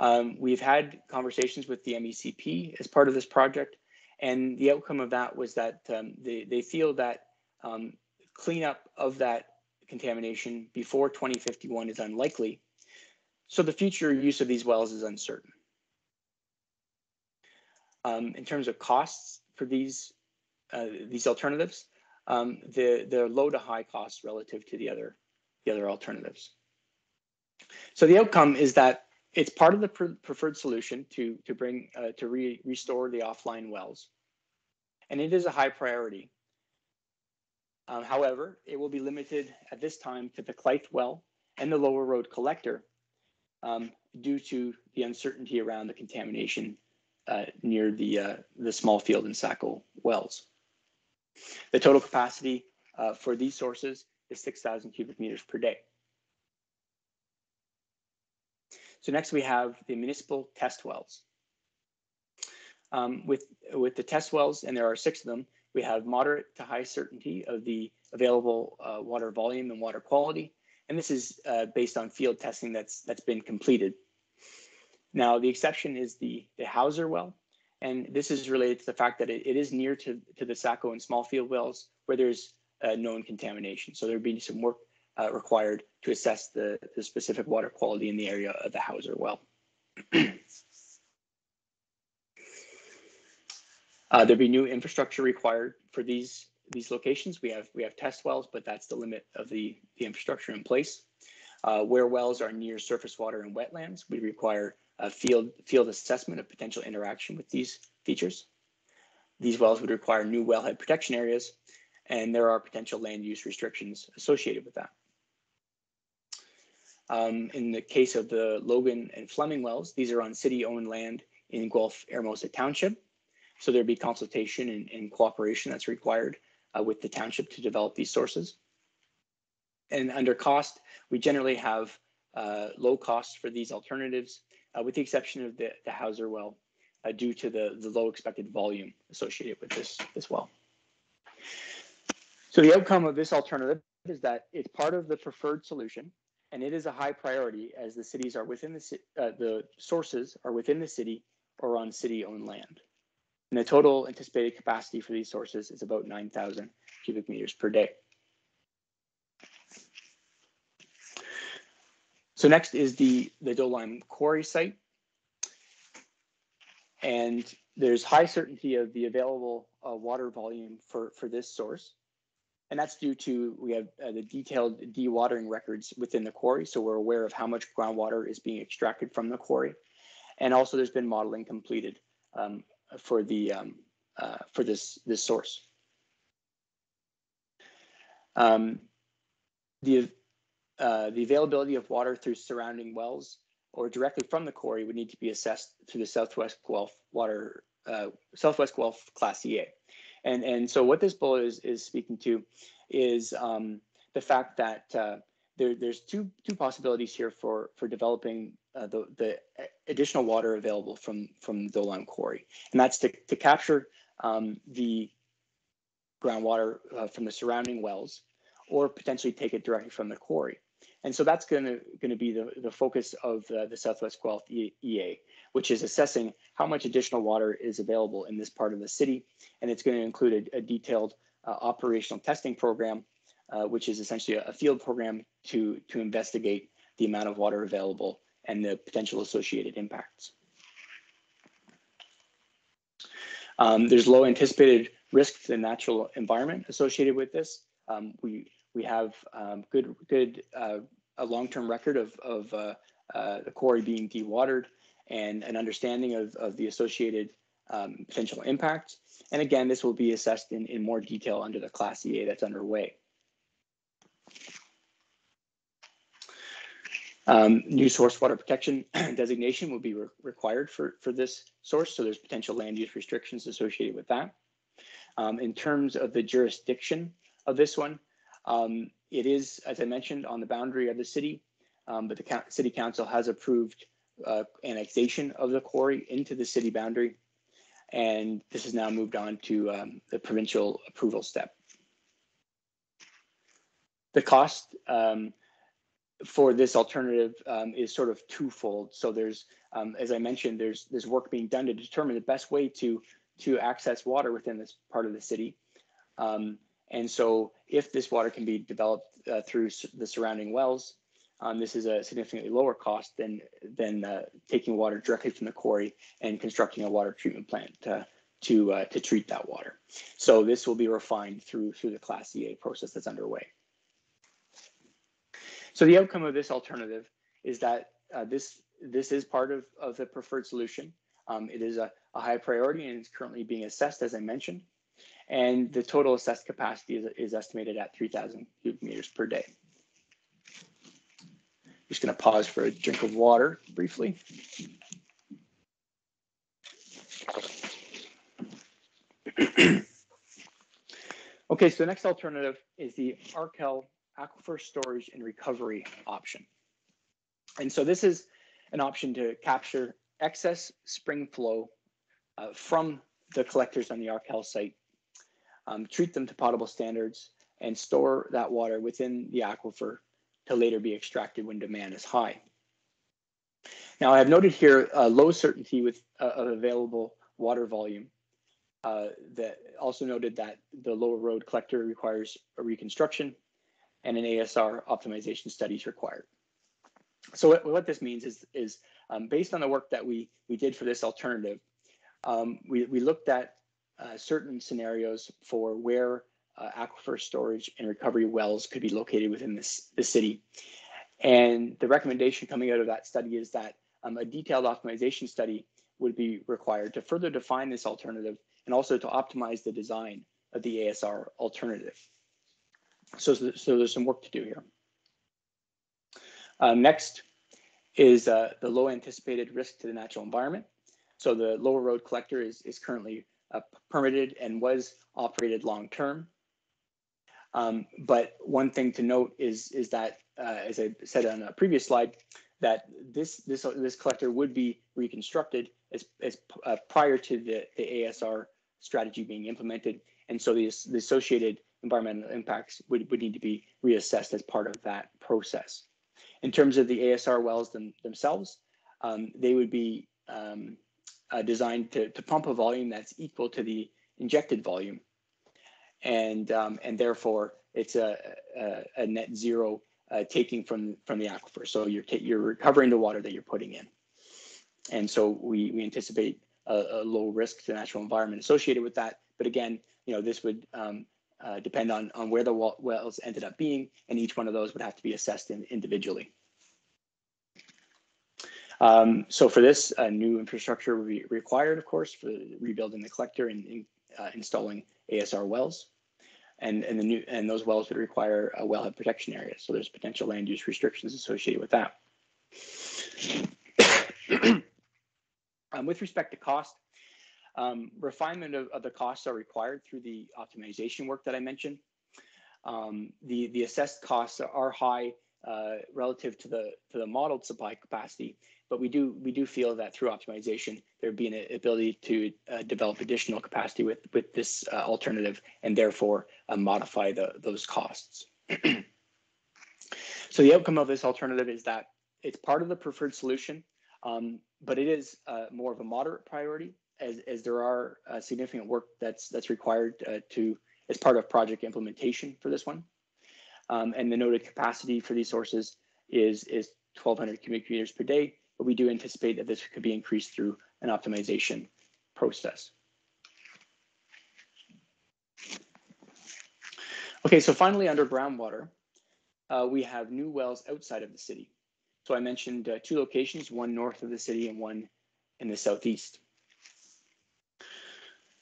Um, we've had conversations with the MECP as part of this project, and the outcome of that was that um, they, they feel that um, cleanup of that contamination before 2051 is unlikely. So the future use of these wells is uncertain. Um, in terms of costs for these uh, these alternatives, um, the the low to high costs relative to the other the other alternatives. So the outcome is that it's part of the pre preferred solution to to bring uh, to re restore the offline wells, and it is a high priority. Um, however, it will be limited at this time to the Clythe well and the Lower Road collector um, due to the uncertainty around the contamination uh, near the uh, the Smallfield and Sacco wells. The total capacity uh, for these sources is 6,000 cubic meters per day. So next we have the municipal test wells. Um, with, with the test wells, and there are six of them, we have moderate to high certainty of the available uh, water volume and water quality. And this is uh, based on field testing that's, that's been completed. Now, the exception is the, the Hauser well. And this is related to the fact that it, it is near to, to the Sacco and Smallfield wells where there's uh, known contamination. So there'd be some work uh, required to assess the, the specific water quality in the area of the Hauser well. uh, there'd be new infrastructure required for these these locations. We have we have test wells, but that's the limit of the, the infrastructure in place. Uh, where wells are near surface water and wetlands, we require a field field assessment of potential interaction with these features. These wells would require new wellhead protection areas, and there are potential land use restrictions associated with that. Um, in the case of the Logan and Fleming wells, these are on city-owned land in Guelph Eramosa Township. So there'd be consultation and, and cooperation that's required uh, with the township to develop these sources. And under cost, we generally have uh, low costs for these alternatives, uh, with the exception of the, the Hauser well, uh, due to the, the low expected volume associated with this, this well. So the outcome of this alternative is that it's part of the preferred solution, and it is a high priority as the cities are within the, uh, the sources are within the city or on city-owned land. And the total anticipated capacity for these sources is about 9,000 cubic meters per day. So next is the, the Dolime Quarry site. And there's high certainty of the available uh, water volume for, for this source. And that's due to, we have uh, the detailed dewatering records within the quarry. So we're aware of how much groundwater is being extracted from the quarry. And also there's been modeling completed um, for the um, uh, for this this source. Um, the uh, the availability of water through surrounding wells or directly from the quarry would need to be assessed through the Southwest Guelph Water uh, Southwest Guelph Class EA, and and so what this bullet is is speaking to is um, the fact that uh, there, there's two two possibilities here for for developing uh, the, the additional water available from, from the Dolime Quarry. And that's to, to capture um, the groundwater uh, from the surrounding wells or potentially take it directly from the quarry. And so that's going to going to be the, the focus of uh, the Southwest Guelph EA, which is assessing how much additional water is available in this part of the city. And it's going to include a, a detailed uh, operational testing program, uh, which is essentially a, a, field program to, to investigate the amount of water available and the potential associated impacts. Um, there's low anticipated risk to the natural environment associated with this. Um, we we have um, good good uh, a long-term record of of uh, uh, the quarry being dewatered and an understanding of of the associated um, potential impacts. And again, this will be assessed in in more detail under the Class EA that's underway. Um, new source water protection designation will be re required for, for this source, so there's potential land use restrictions associated with that. Um, in terms of the jurisdiction of this one, um, it is, as I mentioned, on the boundary of the city, um, but the city council has approved uh, annexation of the quarry into the city boundary, and this has now moved on to um, the provincial approval step. The cost um, for this alternative um, is sort of twofold. So there's, um, as I mentioned, there's there's work being done to determine the best way to to access water within this part of the city. Um, and so if this water can be developed uh, through the surrounding wells, um, this is a significantly lower cost than than uh, taking water directly from the quarry and constructing a water treatment plant to to, uh, to treat that water. So this will be refined through through the Class EA process that's underway. So the outcome of this alternative is that uh, this this is part of, of the preferred solution. Um, it is a, a, high priority and it's currently being assessed, as I mentioned. And the total assessed capacity is, is estimated at 3,000 cubic meters per day. Just going to pause for a drink of water briefly. Okay, so the next alternative is the Arkell Aquifer Storage and Recovery option. And so this is an option to capture excess spring flow uh, from the collectors on the Arkell site, um, treat them to potable standards, and store that water within the aquifer to later be extracted when demand is high. Now, I have noted here uh, low certainty with uh, of available water volume. Uh, that also noted that the lower road collector requires a reconstruction and an ASR optimization study is required. So what, what this means is, is um, based on the work that we, we did for this alternative, um, we, we looked at uh, certain scenarios for where uh, aquifer storage and recovery wells could be located within this, the city. And the recommendation coming out of that study is that um, a detailed optimization study would be required to further define this alternative and also to optimize the design of the ASR alternative. So, so there's some work to do here. Uh, next is uh, the low anticipated risk to the natural environment. So the lower road collector is, is currently uh, permitted and was operated long term. Um, but one thing to note is, is that, uh, as I said on a previous slide, that this, this, this collector would be reconstructed as, as uh, prior to the, the ASR strategy being implemented. And so the, the associated environmental impacts would, would need to be reassessed as part of that process. In terms of the ASR wells them, themselves, um, they would be um, uh, designed to, to pump a volume that's equal to the injected volume. And, um, and therefore, it's a, a, a net zero uh, taking from, from the aquifer. So you're, you're recovering the water that you're putting in. And so we, we anticipate a, a, low risk to natural environment associated with that. But again, you know, this would um, uh, depend on, on where the wells ended up being, and each one of those would have to be assessed in, individually. Um, so for this, a new infrastructure would be required, of course, for rebuilding the collector and, uh, installing ASR wells. And, and the new and those wells would require a wellhead protection area. So there's potential land use restrictions associated with that. um, with respect to cost, um, refinement of, of, the costs are required through the optimization work that I mentioned. Um, the, the assessed costs are high uh, relative to the to the modeled supply capacity, but we do we do feel that through optimization there'd be an ability to uh, develop additional capacity with with this uh, alternative and therefore uh, modify the those costs. so the outcome of this alternative is that it's part of the preferred solution, um, but it is uh, more of a moderate priority as, as there are uh, significant work that's that's required to as part of project implementation for this one. Um, and the noted capacity for these sources is is 1,200 cubic meters per day, but we do anticipate that this could be increased through an optimization process. Okay, so finally under groundwater, uh, we have new wells outside of the city. So I mentioned uh, two locations, one north of the city and one in the southeast.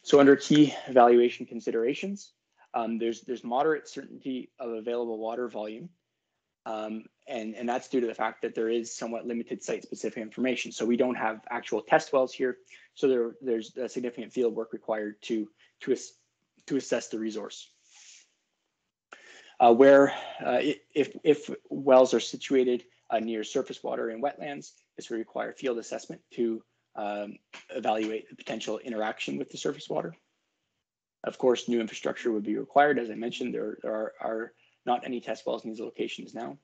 So under key evaluation considerations, um, there's there's moderate certainty of available water volume, um, and and that's due to the fact that there is somewhat limited site-specific information. So we don't have actual test wells here, so there there's a significant field work required to to to assess the resource. Uh, where uh, if if wells are situated uh, near surface water and wetlands, this will require field assessment to um, evaluate the potential interaction with the surface water. Of course, new infrastructure would be required. As I mentioned, there, there are, are not any test wells in these locations now.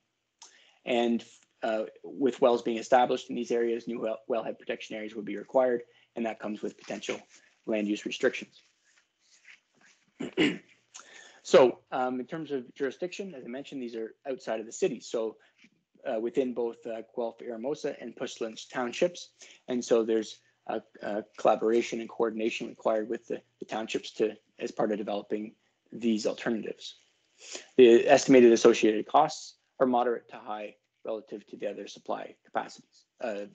And uh, with wells being established in these areas, new well, wellhead protection areas would be required, and that comes with potential land use restrictions. so um, in terms of jurisdiction, as I mentioned, these are outside of the city. So uh, within both uh, Guelph, Eramosa, and Puslinch townships. And so there's a, a collaboration and coordination required with the, the, townships to as part of developing these alternatives. The estimated associated costs are moderate to high relative to the other supply capacities, uh,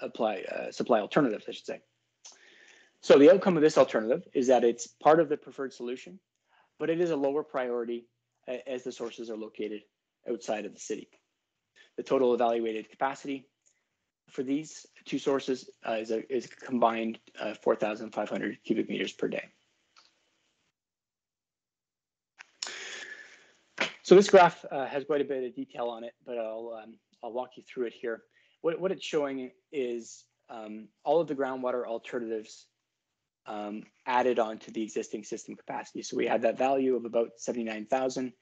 apply uh, supply alternatives, I should say. So the outcome of this alternative is that it's part of the preferred solution, but it is a lower priority as the sources are located outside of the city. The total evaluated capacity for these two sources uh, is, a, is combined uh, 4,500 cubic meters per day. So this graph uh, has quite a bit of detail on it, but I'll, um, I'll walk you through it here. What, what it's showing is um, all of the groundwater alternatives um, added on to the existing system capacity. So we had that value of about 79,000,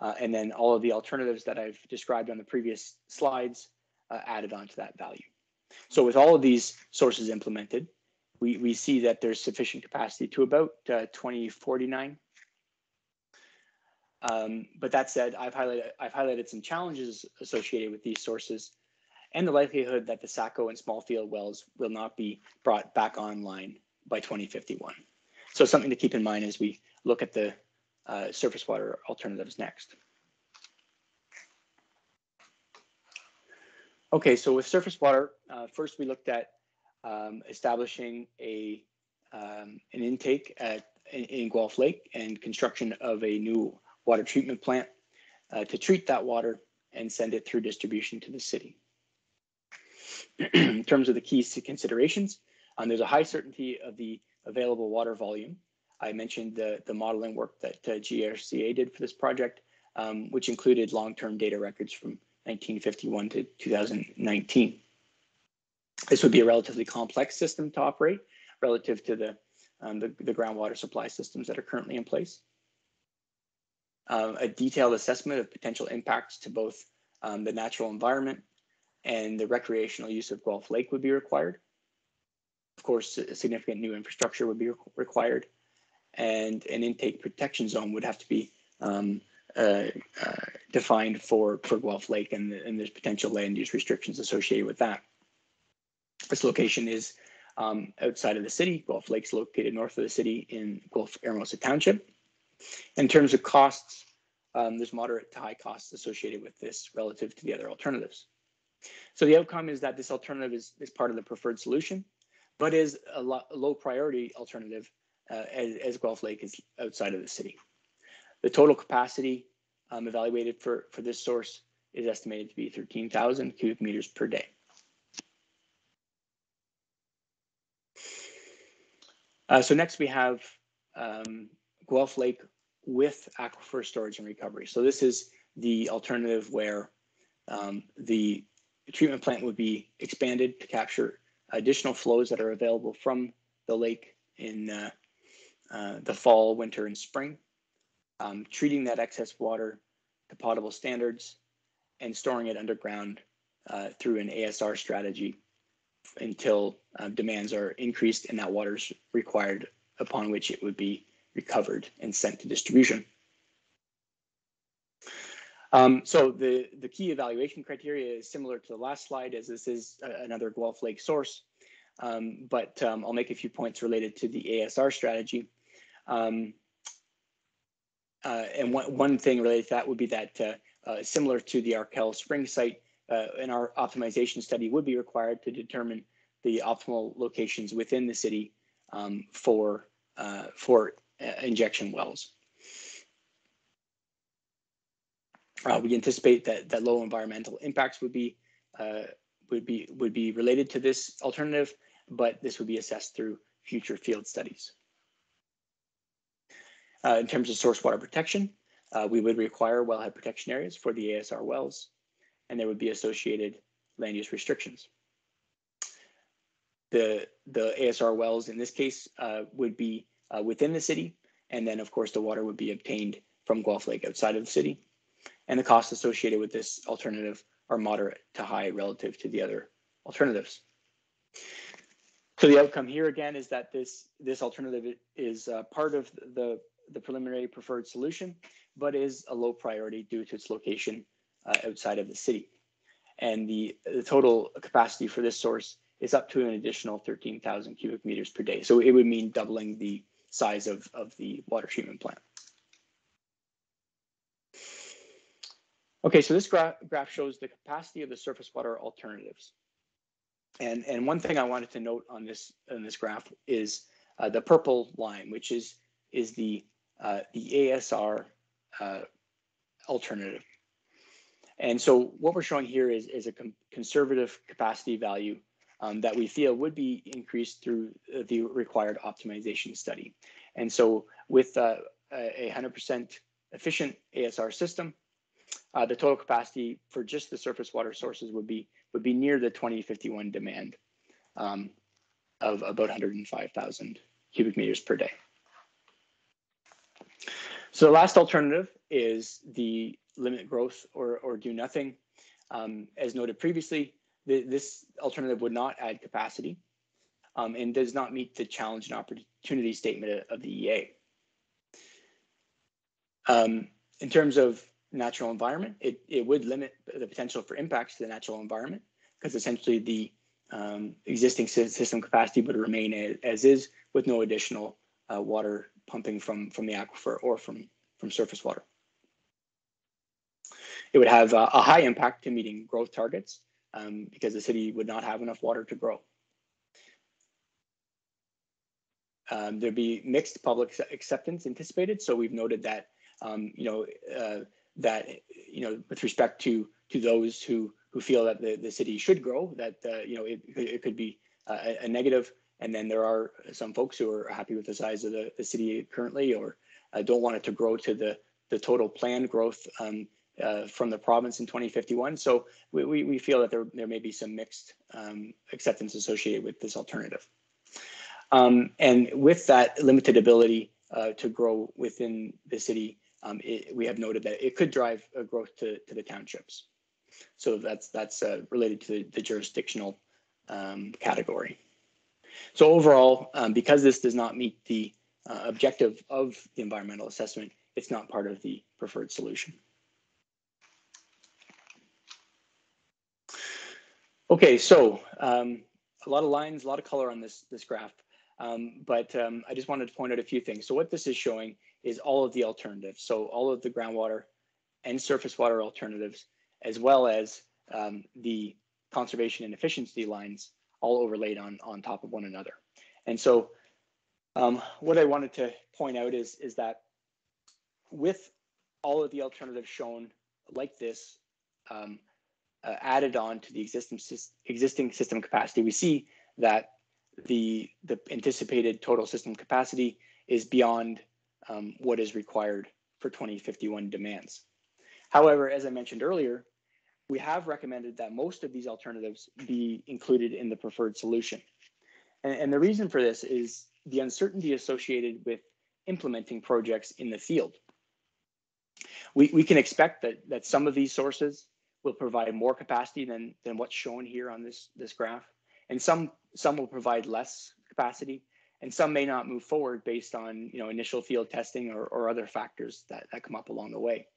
uh, and then all of the alternatives that I've described on the previous slides uh, added onto that value. So with all of these sources implemented, we, we see that there's sufficient capacity to about uh, 2049. Um, but that said, I've highlighted, I've highlighted some challenges associated with these sources and the likelihood that the Sacco and Smallfield wells will not be brought back online by 2051. So something to keep in mind as we look at the uh, surface water alternatives next. Okay, so with surface water, uh, first we looked at um, establishing a um, an intake at in, in, Guelph Lake and construction of a new water treatment plant uh, to treat that water and send it through distribution to the city. in terms of the keys to considerations, um, there's a high certainty of the available water volume. I mentioned the, the modeling work that uh, GRCA did for this project, um, which included long-term data records from 1951 to 2019. This would be a relatively complex system to operate relative to the, um, the, the, groundwater supply systems that are currently in place. Uh, a detailed assessment of potential impacts to both um, the natural environment and the recreational use of Guelph Lake would be required. Of course, significant new infrastructure would be re required, and an intake protection zone would have to be um, uh, uh, defined for, for Guelph Lake, and, and there's potential land use restrictions associated with that. This location is um, outside of the city. Guelph Lake's located north of the city in Guelph Eramosa Township. In terms of costs, um, there's moderate to high costs associated with this relative to the other alternatives. So the outcome is that this alternative is, is part of the preferred solution, but is a, lo a low priority alternative uh, as, as Guelph Lake is outside of the city. The total capacity um, evaluated for, for this source is estimated to be 13,000 cubic meters per day. Uh, so next we have um, Guelph Lake with aquifer storage and recovery. So this is the alternative where um, the treatment plant would be expanded to capture additional flows that are available from the lake in uh, uh, the fall, winter, and spring, um, treating that excess water to potable standards and storing it underground uh, through an ASR strategy until uh, demands are increased and that water is required upon which it would be recovered and sent to distribution. Um, so the, the key evaluation criteria is similar to the last slide as this is a, another Guelph Lake source, um, but um, I'll make a few points related to the ASR strategy. Uh, and one, one thing related to that would be that uh, uh, similar to the Arkell Spring site, uh, in our optimization study would be required to determine the optimal locations within the city um, for, uh, for uh, injection wells. Uh, we anticipate that that low environmental impacts would be uh, would be would be related to this alternative, but this would be assessed through future field studies. Uh, in terms of source water protection, uh, we would require wellhead protection areas for the ASR wells, and there would be associated land use restrictions. The the ASR wells in this case uh, would be uh, within the city, and then of course the water would be obtained from Guelph Lake outside of the city and the costs associated with this alternative are moderate to high relative to the other alternatives. So the outcome here again is that this this alternative is uh, part of the the preliminary preferred solution, but is a low priority due to its location uh, outside of the city. And the, the total capacity for this source is up to an additional 13,000 cubic meters per day. So it would mean doubling the size of, of the water treatment plant. Okay, so this gra graph shows the capacity of the surface water alternatives. And, and one thing I wanted to note on this on this graph is uh, the purple line, which is is the uh, the ASR uh, alternative. And so what we're showing here is, is a conservative capacity value um, that we feel would be increased through the required optimization study. And so with uh, a 100% efficient ASR system, uh, the total capacity for just the surface water sources would be would be near the 2051 demand um, of about 105,000 cubic meters per day. So the last alternative is the limit growth or, or do nothing. Um, as noted previously, the, this alternative would not add capacity um, and does not meet the challenge and opportunity statement of the EA. Um, in terms of natural environment, it, it would limit the potential for impacts to the natural environment because essentially the um, existing system capacity would remain as, is with no additional uh, water pumping from, from the aquifer or from, from surface water. It would have a, a high impact to meeting growth targets um, because the city would not have enough water to grow. Um, there'd be mixed public acceptance anticipated. So we've noted that, um, you know, uh, that, you know, with respect to to those who who feel that the, the city should grow, that, uh, you know, it, it could be a, a negative. And then there are some folks who are happy with the size of the, the city currently or uh, don't want it to grow to the, the total planned growth um, uh, from the province in 2051. So we, we, we, feel that there, there may be some mixed um, acceptance associated with this alternative. Um, and with that limited ability uh, to grow within the city, um, it, we have noted that it could drive growth to, to the townships. So that's that's uh, related to the, the jurisdictional um, category. So overall, um, because this does not meet the uh, objective of the environmental assessment, it's not part of the preferred solution. Okay, so um, a lot of lines, a lot of color on this, this graph, um, but um, I just wanted to point out a few things. So what this is showing is all of the alternatives. So all of the groundwater and surface water alternatives as well as um, the conservation and efficiency lines all overlaid on, on top of one another. And so um, what I wanted to point out is, is that with all of the alternatives shown like this um, uh, added on to the existing, existing system capacity, we see that the, the anticipated total system capacity is beyond um, what is required for 2051 demands. However, as I mentioned earlier, we have recommended that most of these alternatives be included in the preferred solution. And, and, the reason for this is the uncertainty associated with implementing projects in the field. We, we can expect that, that some of these sources will provide more capacity than, than what's shown here on this, this graph. And some, some will provide less capacity and some may not move forward based on you know, initial field testing or, or other factors that, that come up along the way.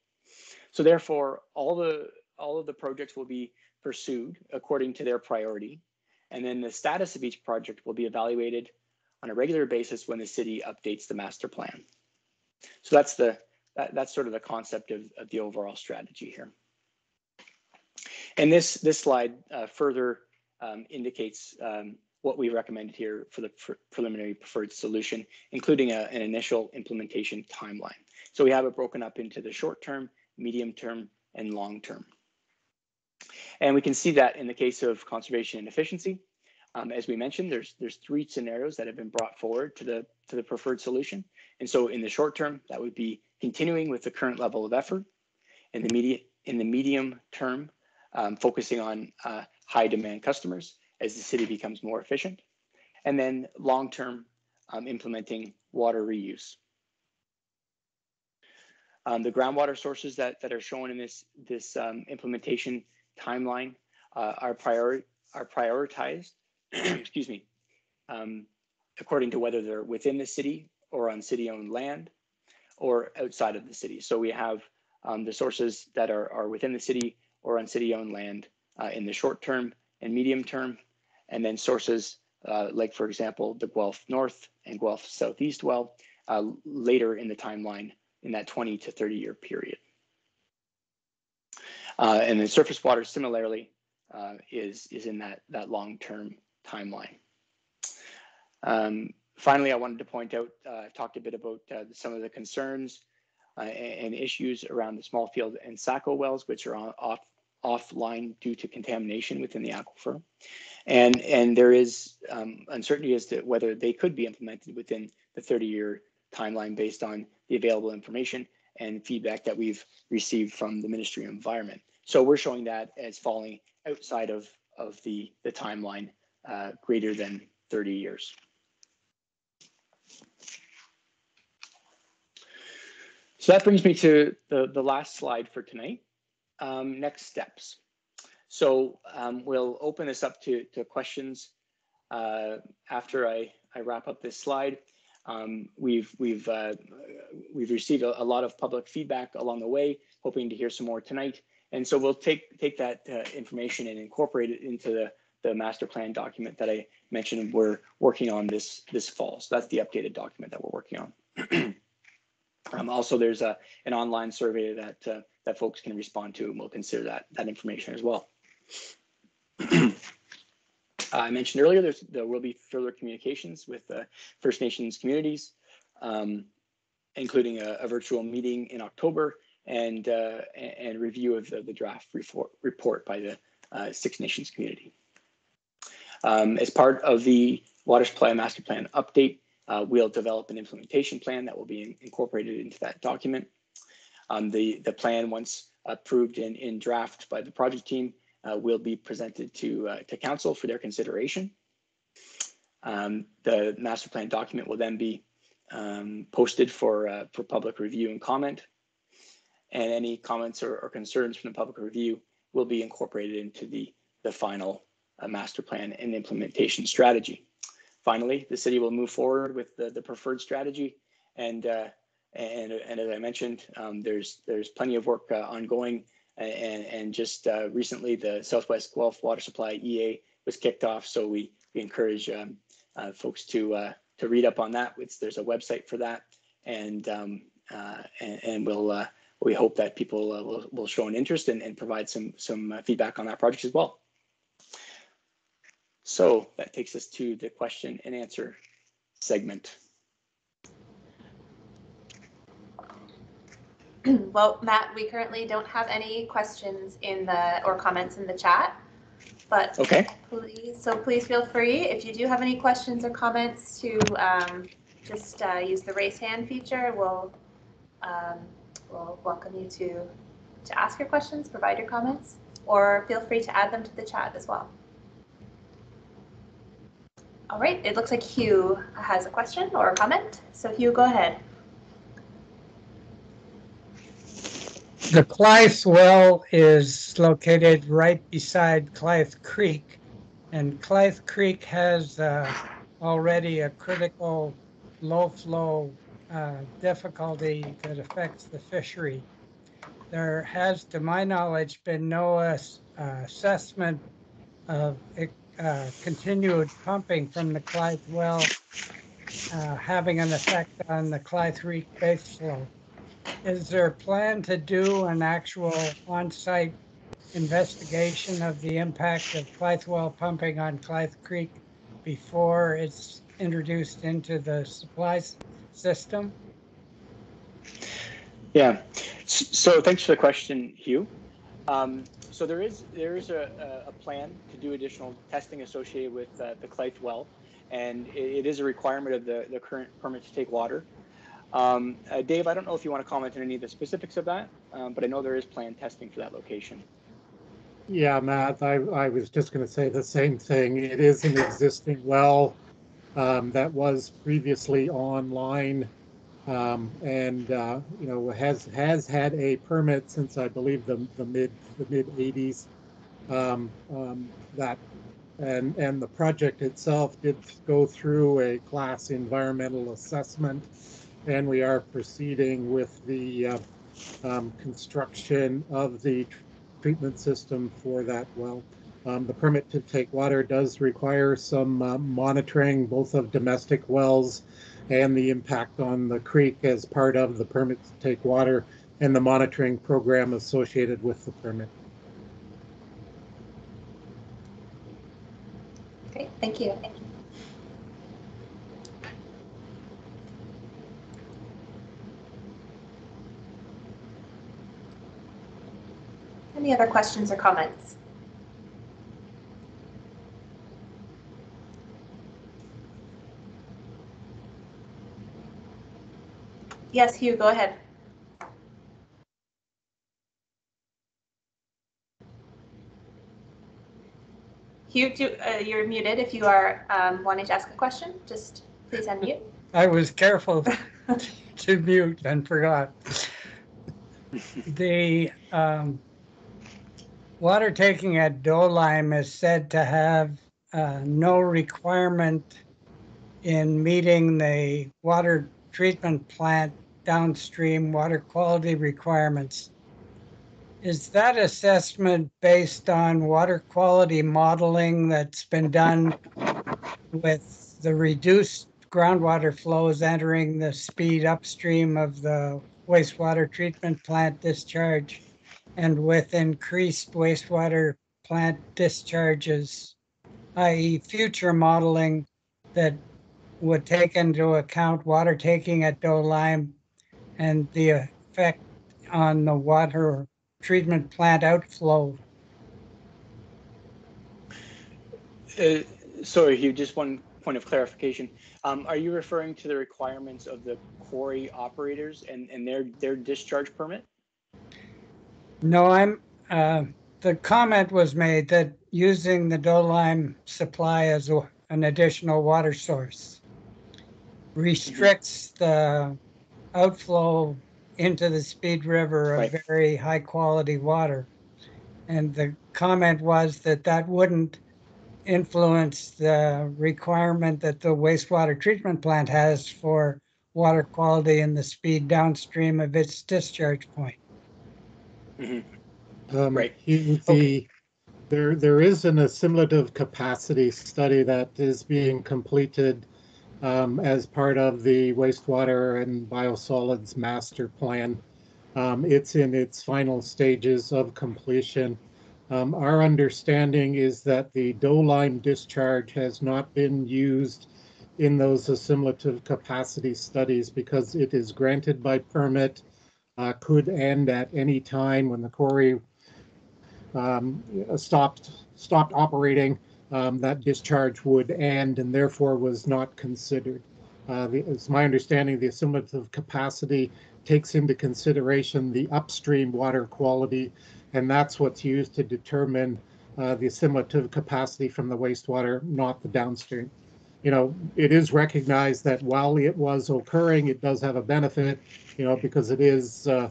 So therefore, all the all of the projects will be pursued according to their priority. And then the status of each project will be evaluated on a regular basis when the city updates the master plan. So that's the that, that's sort of the concept of, of the overall strategy here. And this this slide uh, further um, indicates um, what we recommended here for the pr preliminary preferred solution, including a, an initial implementation timeline. So we have it broken up into the short term, medium term, and long term. And we can see that in the case of conservation and efficiency. Um, as we mentioned, there's there's three scenarios that have been brought forward to the to the preferred solution. And so in the short term, that would be continuing with the current level of effort. In the medium in the medium term, um, focusing on uh, high demand customers as the city becomes more efficient. And then long term, um, implementing water reuse. Um, the groundwater sources that, that are shown in this, this um, implementation timeline uh, are, priori are prioritized, excuse me, um, according to whether they're within the city or on city-owned land or outside of the city. So we have um, the sources that are, are within the city or on city-owned land uh, in the short term and medium term, and then sources uh, like, for example, the Guelph North and Guelph Southeast well uh, later in the timeline in that 20 to 30 year period. Uh, and then surface water similarly uh, is, is in that, that long-term timeline. Um, finally, I wanted to point out, uh, I've talked a bit about uh, some of the concerns uh, and, issues around the Smallfield and Sacco wells, which are off offline due to contamination within the aquifer. And, and there is um, uncertainty as to whether they could be implemented within the 30 year timeline based on the available information and feedback that we've received from the Ministry of Environment. So we're showing that as falling outside of, of the, the timeline uh, greater than 30 years. So that brings me to the, the last slide for tonight. Um, next steps. So um, we'll open this up to, to questions uh, after I, I wrap up this slide. Um, we've we've uh, we've received a, a, lot of public feedback along the way, hoping to hear some more tonight. And so we'll take take that uh, information and incorporate it into the the master plan document that I mentioned we're working on this this fall. So that's the updated document that we're working on. um, also, there's a an online survey that uh, that folks can respond to, and we'll consider that that information as well. I mentioned earlier, there will be further communications with uh, First Nations communities, um, including a, a, virtual meeting in October and uh, and review of the, the draft report, by the uh, Six Nations community. Um, as part of the Water Supply Master Plan update, uh, we'll develop an implementation plan that will be in, incorporated into that document. Um, the, the plan, once approved in, in draft by the project team, uh, will be presented to, uh, to council for their consideration. Um, the master plan document will then be um, posted for, uh, for public review and comment. And any comments or, or, concerns from the public review will be incorporated into the, the final uh, master plan and implementation strategy. Finally, the city will move forward with the, the preferred strategy. And, uh, and, and as I mentioned, um, there's, there's plenty of work uh, ongoing and, and just uh, recently the Southwest Guelph Water Supply EA was kicked off. So we, we encourage um, uh, folks to uh, to read up on that. It's, there's a website for that, and um, uh, and, and, we'll uh, we hope that people uh, will, will show an interest and, and provide some some feedback on that project as well. So that takes us to the question and answer segment. well, Matt, we currently don't have any questions in the or comments in the chat, but okay. Please, so please feel free if you do have any questions or comments to um, just uh, use the raise hand feature. We'll um, we'll welcome you to to ask your questions, provide your comments, or feel free to add them to the chat as well. All right, it looks like Hugh has a question or a comment. So Hugh, go ahead. The Clythe well is located right beside Clythe Creek, and Clythe Creek has uh, already a critical low flow uh, difficulty that affects the fishery. There has, to my knowledge, been no uh, assessment of uh, continued pumping from the Clythe well uh, having an effect on the Clythe Creek base flow. Is there a plan to do an actual on-site investigation of the impact of Clythe well pumping on Clythe Creek before it's introduced into the supplies system? Yeah, so thanks for the question, Hugh. Um, so there is there is a, a, plan to do additional testing associated with uh, the Clythe well, and it, it is a requirement of the, the current permit to take water. Um, uh, Dave, I don't know if you want to comment on any of the specifics of that, um, but I know there is planned testing for that location. Yeah, Matt, I, I was just going to say the same thing. It is an existing well um, that was previously online um, and uh, you know has has had a permit since I believe the the mid the mid 80s. Um, um, that and and the project itself did go through a class environmental assessment and we are proceeding with the uh, um, construction of the treatment system for that well. Um, the permit to take water does require some uh, monitoring both of domestic wells and the impact on the creek as part of the permit to take water and the monitoring program associated with the permit. Great, thank you. Any other questions or comments? Yes, Hugh, go ahead. Hugh, do, uh, you're muted if you are um, wanting to ask a question. Just please unmute. I was careful to mute and forgot. the um, water taking at Dolime is said to have uh, no requirement in meeting the water treatment plant downstream water quality requirements. Is that assessment based on water quality modeling that's been done with the reduced groundwater flows entering the speed upstream of the wastewater treatment plant discharge and with increased wastewater plant discharges, i.e. future modeling that would take into account water taking at Dolime and the effect on the water treatment plant outflow. Uh, Sorry, Hugh, just one point of clarification. Um, Are you referring to the requirements of the quarry operators and, and their, their discharge permit? No, I'm, uh, the comment was made that using the Dolime supply as a- an additional water source restricts the outflow into the Speed River of Right. very high quality water. And the comment was that that wouldn't influence the requirement that the wastewater treatment plant has for water quality in the speed downstream of its discharge point. Mhm. Um, Right. The, there, there is an assimilative capacity study that is being completed um, as part of the wastewater and biosolids master plan. Um, It's in its final stages of completion. Um, Our understanding is that the Dolime discharge has not been used in those assimilative capacity studies because it is granted by permit, uh, could end at any time when the quarry um, stopped, stopped operating, um, that discharge would end and therefore was not considered. Uh, the- It's my understanding the assimilative capacity takes into consideration the upstream water quality, and that's what's used to determine uh, the assimilative capacity from the wastewater, not the downstream. You know, it is recognized that while it was occurring, it does have a benefit, you know, because it is uh,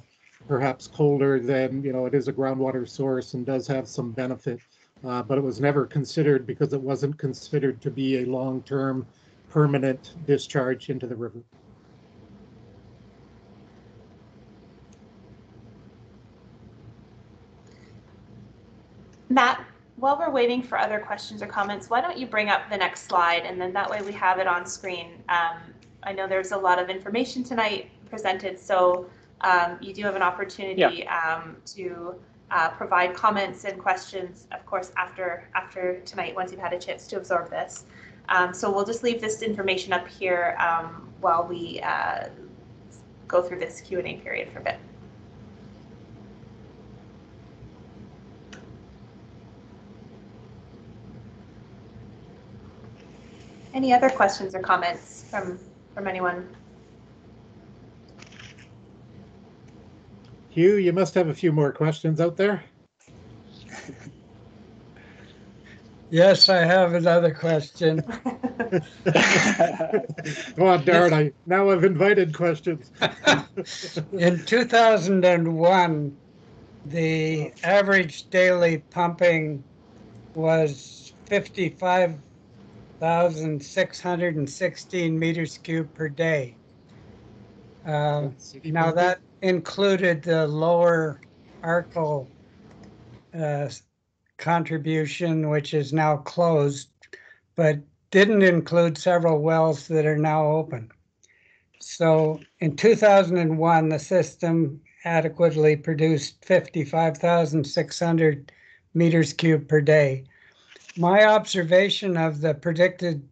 perhaps colder than, you know, it is a groundwater source and does have some benefit. Uh, but it was never considered because it wasn't considered to be a long-term permanent discharge into the river. Matt, while we're waiting for other questions or comments, why don't you bring up the next slide and then that way we have it on screen. Um, I know there's a lot of information tonight presented, so um, you do have an opportunity um, to uh, provide comments and questions, of course, after after tonight, once you've had a chance to absorb this. Um, so we'll just leave this information up here um, while we uh, go through this Q and A period for a bit. Any other questions or comments from, from anyone? Hugh, you must have a few more questions out there. Yes, I have another question. Come on, Darren, I, now I've invited questions. In 2001, the average daily pumping was 55,616 meters cubed per day. Uh, Now that included the lower Arkell uh, contribution, which is now closed, but didn't include several wells that are now open. So in 2001, the system adequately produced 55,600 meters cubed per day. My observation of the predicted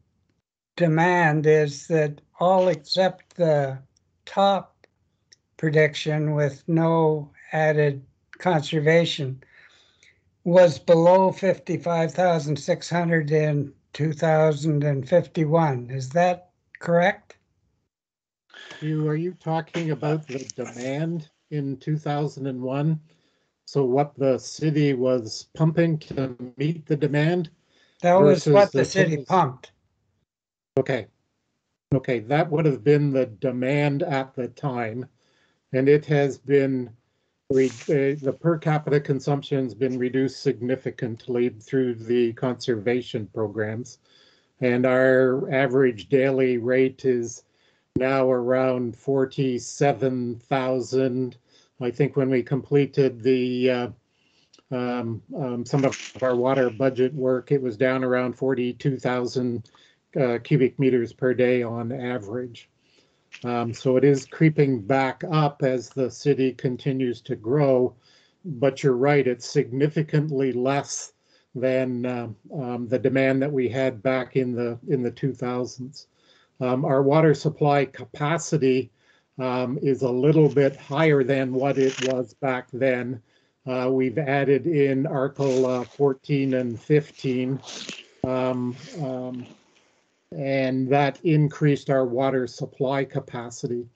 demand is that all except the top prediction with no added conservation was below 55,600 in 2051. Is that correct? You, are you talking about the demand in 2001? So what the city was pumping to meet the demand? That was what the the city pumped. Okay. Okay, that would have been the demand at the time. And it has been, uh, the per capita consumption's been reduced significantly through the conservation programs. And our average daily rate is now around forty-seven thousand. I think when we completed the, uh, um, um, some of our water budget work, it was down around forty-two thousand uh, cubic meters per day on average. Um, so it is creeping back up as the city continues to grow. But you're right, it's significantly less than um, um, the demand that we had back in the in the 2000s. Um, our water supply capacity um, is a little bit higher than what it was back then. Uh, we've added in Arkell 14 and 15. Um, um, and that increased our water supply capacity.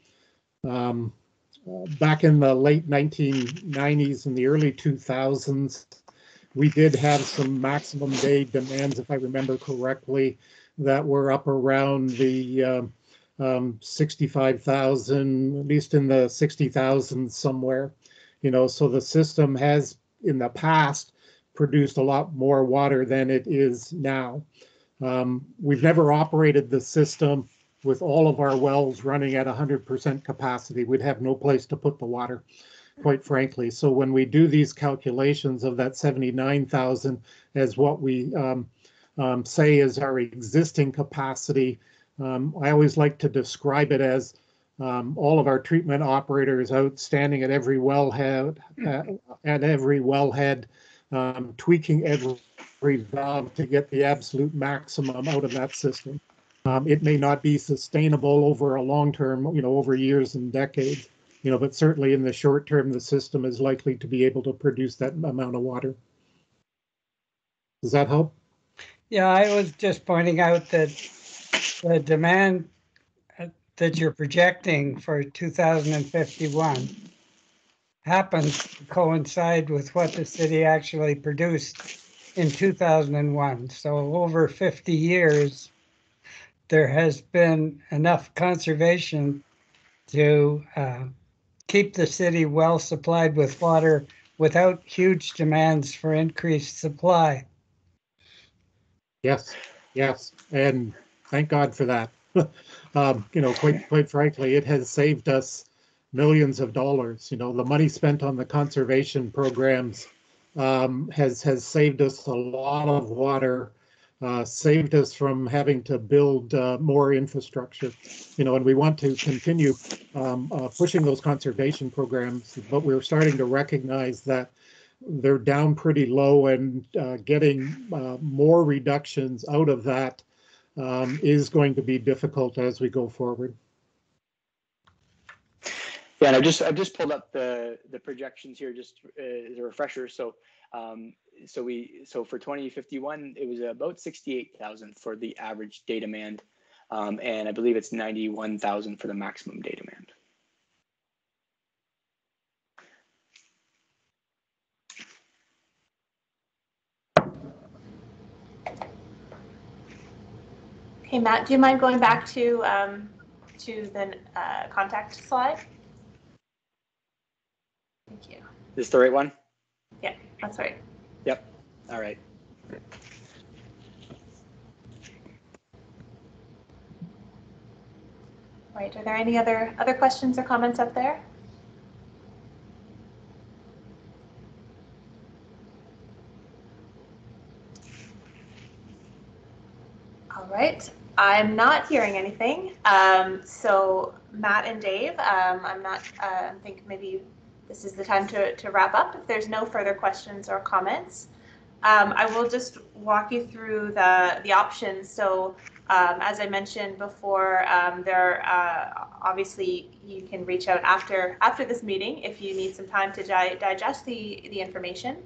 Um, uh, back in the late 1990s and the early 2000s, we did have some maximum day demands, if I remember correctly, that were up around the um, um, 65,000, at least in the 60,000 somewhere. You know, so the system has in the past produced a lot more water than it is now. Um, we've never operated the system with all of our wells running at 100% capacity. We'd have no place to put the water, quite frankly. So when we do these calculations of that 79,000 as what we um, um, say is our existing capacity, um, I always like to describe it as um, all of our treatment operators out standing at every wellhead, uh, at every wellhead, um, tweaking every valve to get the absolute maximum out of that system. Um, it may not be sustainable over a long term, you know, over years and decades, you know, but certainly in the short term, the system is likely to be able to produce that amount of water. Does that help? Yeah, I was just pointing out that the demand that you're projecting for 2051 happens to coincide with what the city actually produced in 2001. So over 50 years, there has been enough conservation to uh, keep the city well supplied with water without huge demands for increased supply. Yes, yes, and thank God for that. um, you know, quite quite frankly, it has saved us millions of dollars. You know, the money spent on the conservation programs um, has has saved us a lot of water, uh, saved us from having to build uh, more infrastructure. You know, and we want to continue um, uh, pushing those conservation programs, but we're starting to recognize that they're down pretty low, and uh, getting uh, more reductions out of that um, is going to be difficult as we go forward. Yeah, and I just I just pulled up the the projections here just uh, as a refresher. So um, so we so for 2051 it was about 68,000 for the average day demand, um, and I believe it's 91,000 for the maximum day demand. Okay, Matt, do you mind going back to, um, to the, uh, contact slide? Thank you. Is this the right one? Yeah, that's right. Yep. All right. Right, are there any other, other questions or comments up there? All right, I'm not hearing anything. Um, so Matt and Dave, um, I'm not, uh, I think maybe this is the time to, to wrap up. If there's no further questions or comments, um, I will just walk you through the, the options. So um, as I mentioned before, um, there uh, obviously you can reach out after after this meeting if you need some time to di- digest the the information.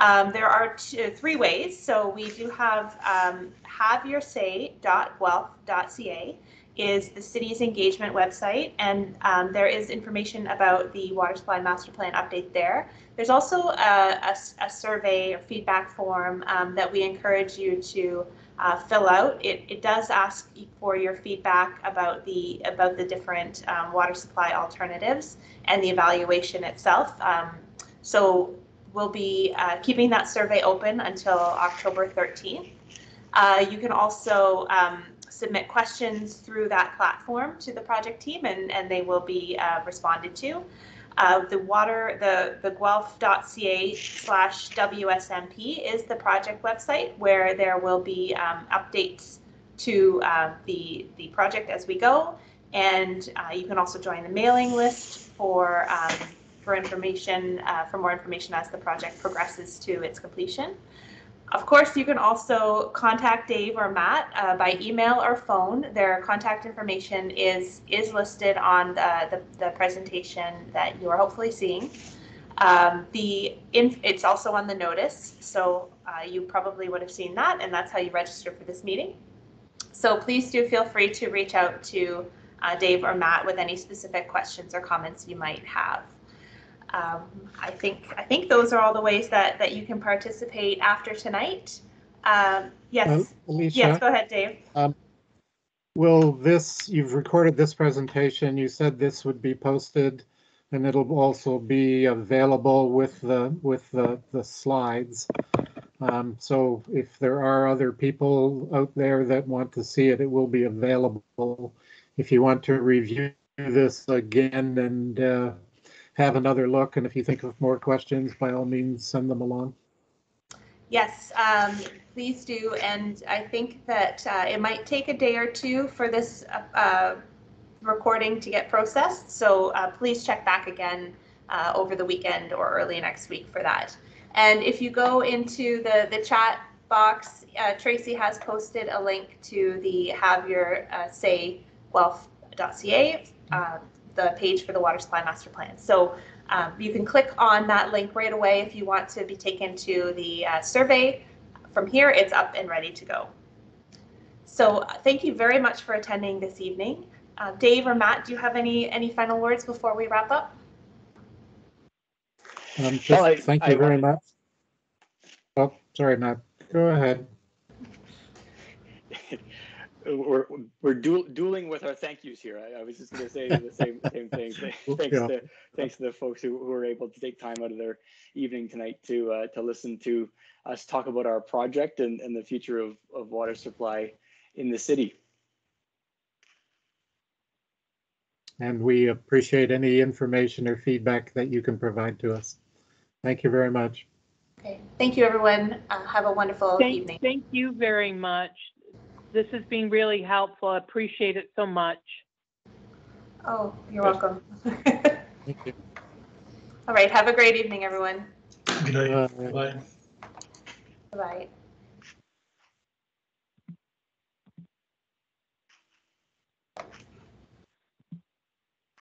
Um, there are two, three ways. So we do have um, haveyoursay.guelph.ca is the city's engagement website, and um, there is information about the water supply master plan update there. There's also a survey or feedback form um, that we encourage you to uh, fill out. It, it does ask for your feedback about the about the different um, water supply alternatives and the evaluation itself. Um, so we'll be uh, keeping that survey open until October 13th. Uh, you can also um, submit questions through that platform to the project team, and, and they will be uh, responded to. Uh, the water, the, the guelph.ca slash WSMP is the project website where there will be um, updates to uh, the, the project as we go. And uh, you can also join the mailing list for, um, for information, uh, for more information as the project progresses to its completion. Of course, you can also contact Dave or Matt uh, by email or phone. Their contact information is is listed on the, the, the presentation that you are hopefully seeing. Um, the it's also on the notice, so uh, you probably would have seen that, and that's how you register for this meeting. So please do feel free to reach out to uh, Dave or Matt with any specific questions or comments you might have. Um, I think I think those are all the ways that that you can participate after tonight. Um, yes, Alicia? yes. Go ahead, Dave. Will this, you've recorded this presentation, you said this would be posted and it'll also be available with the, with the, the slides. Um, so if there are other people out there that want to see it, it will be available. If you want to review this again and, uh, have another look, and if you think of more questions, by all means, send them along. Yes, um, please do. And I think that uh, it might take a day or two for this uh, uh, recording to get processed. So uh, please check back again uh, over the weekend or early next week for that. And if you go into the, the chat box, uh, Tracy has posted a link to the Have Your uh, Say Guelph.ca, uh, the page for the Water Supply Master Plan. So um, you can click on that link right away if you want to be taken to the uh, survey. From here, it's up and ready to go. So uh, thank you very much for attending this evening. Uh, Dave or Matt, do you have any any final words before we wrap up? Um, Well, I- just, thank I you very wanted- much. Oh, sorry, Matt, go ahead. We're we're duel, dueling with our thank yous here. I, I was just going to say the same same thing. Thanks Yeah. to thanks to the folks who, who were able to take time out of their evening tonight to uh, to listen to us talk about our project and, and the future of, of water supply in the city. And we appreciate any information or feedback that you can provide to us. Thank you very much. Okay. Thank you, everyone. Uh, have a wonderful Thank, evening. thank you very much. This has been really helpful. I appreciate it so much. Oh, you're welcome. Thank you. All right. Have a great evening, everyone. Good night. Uh, Bye. Bye.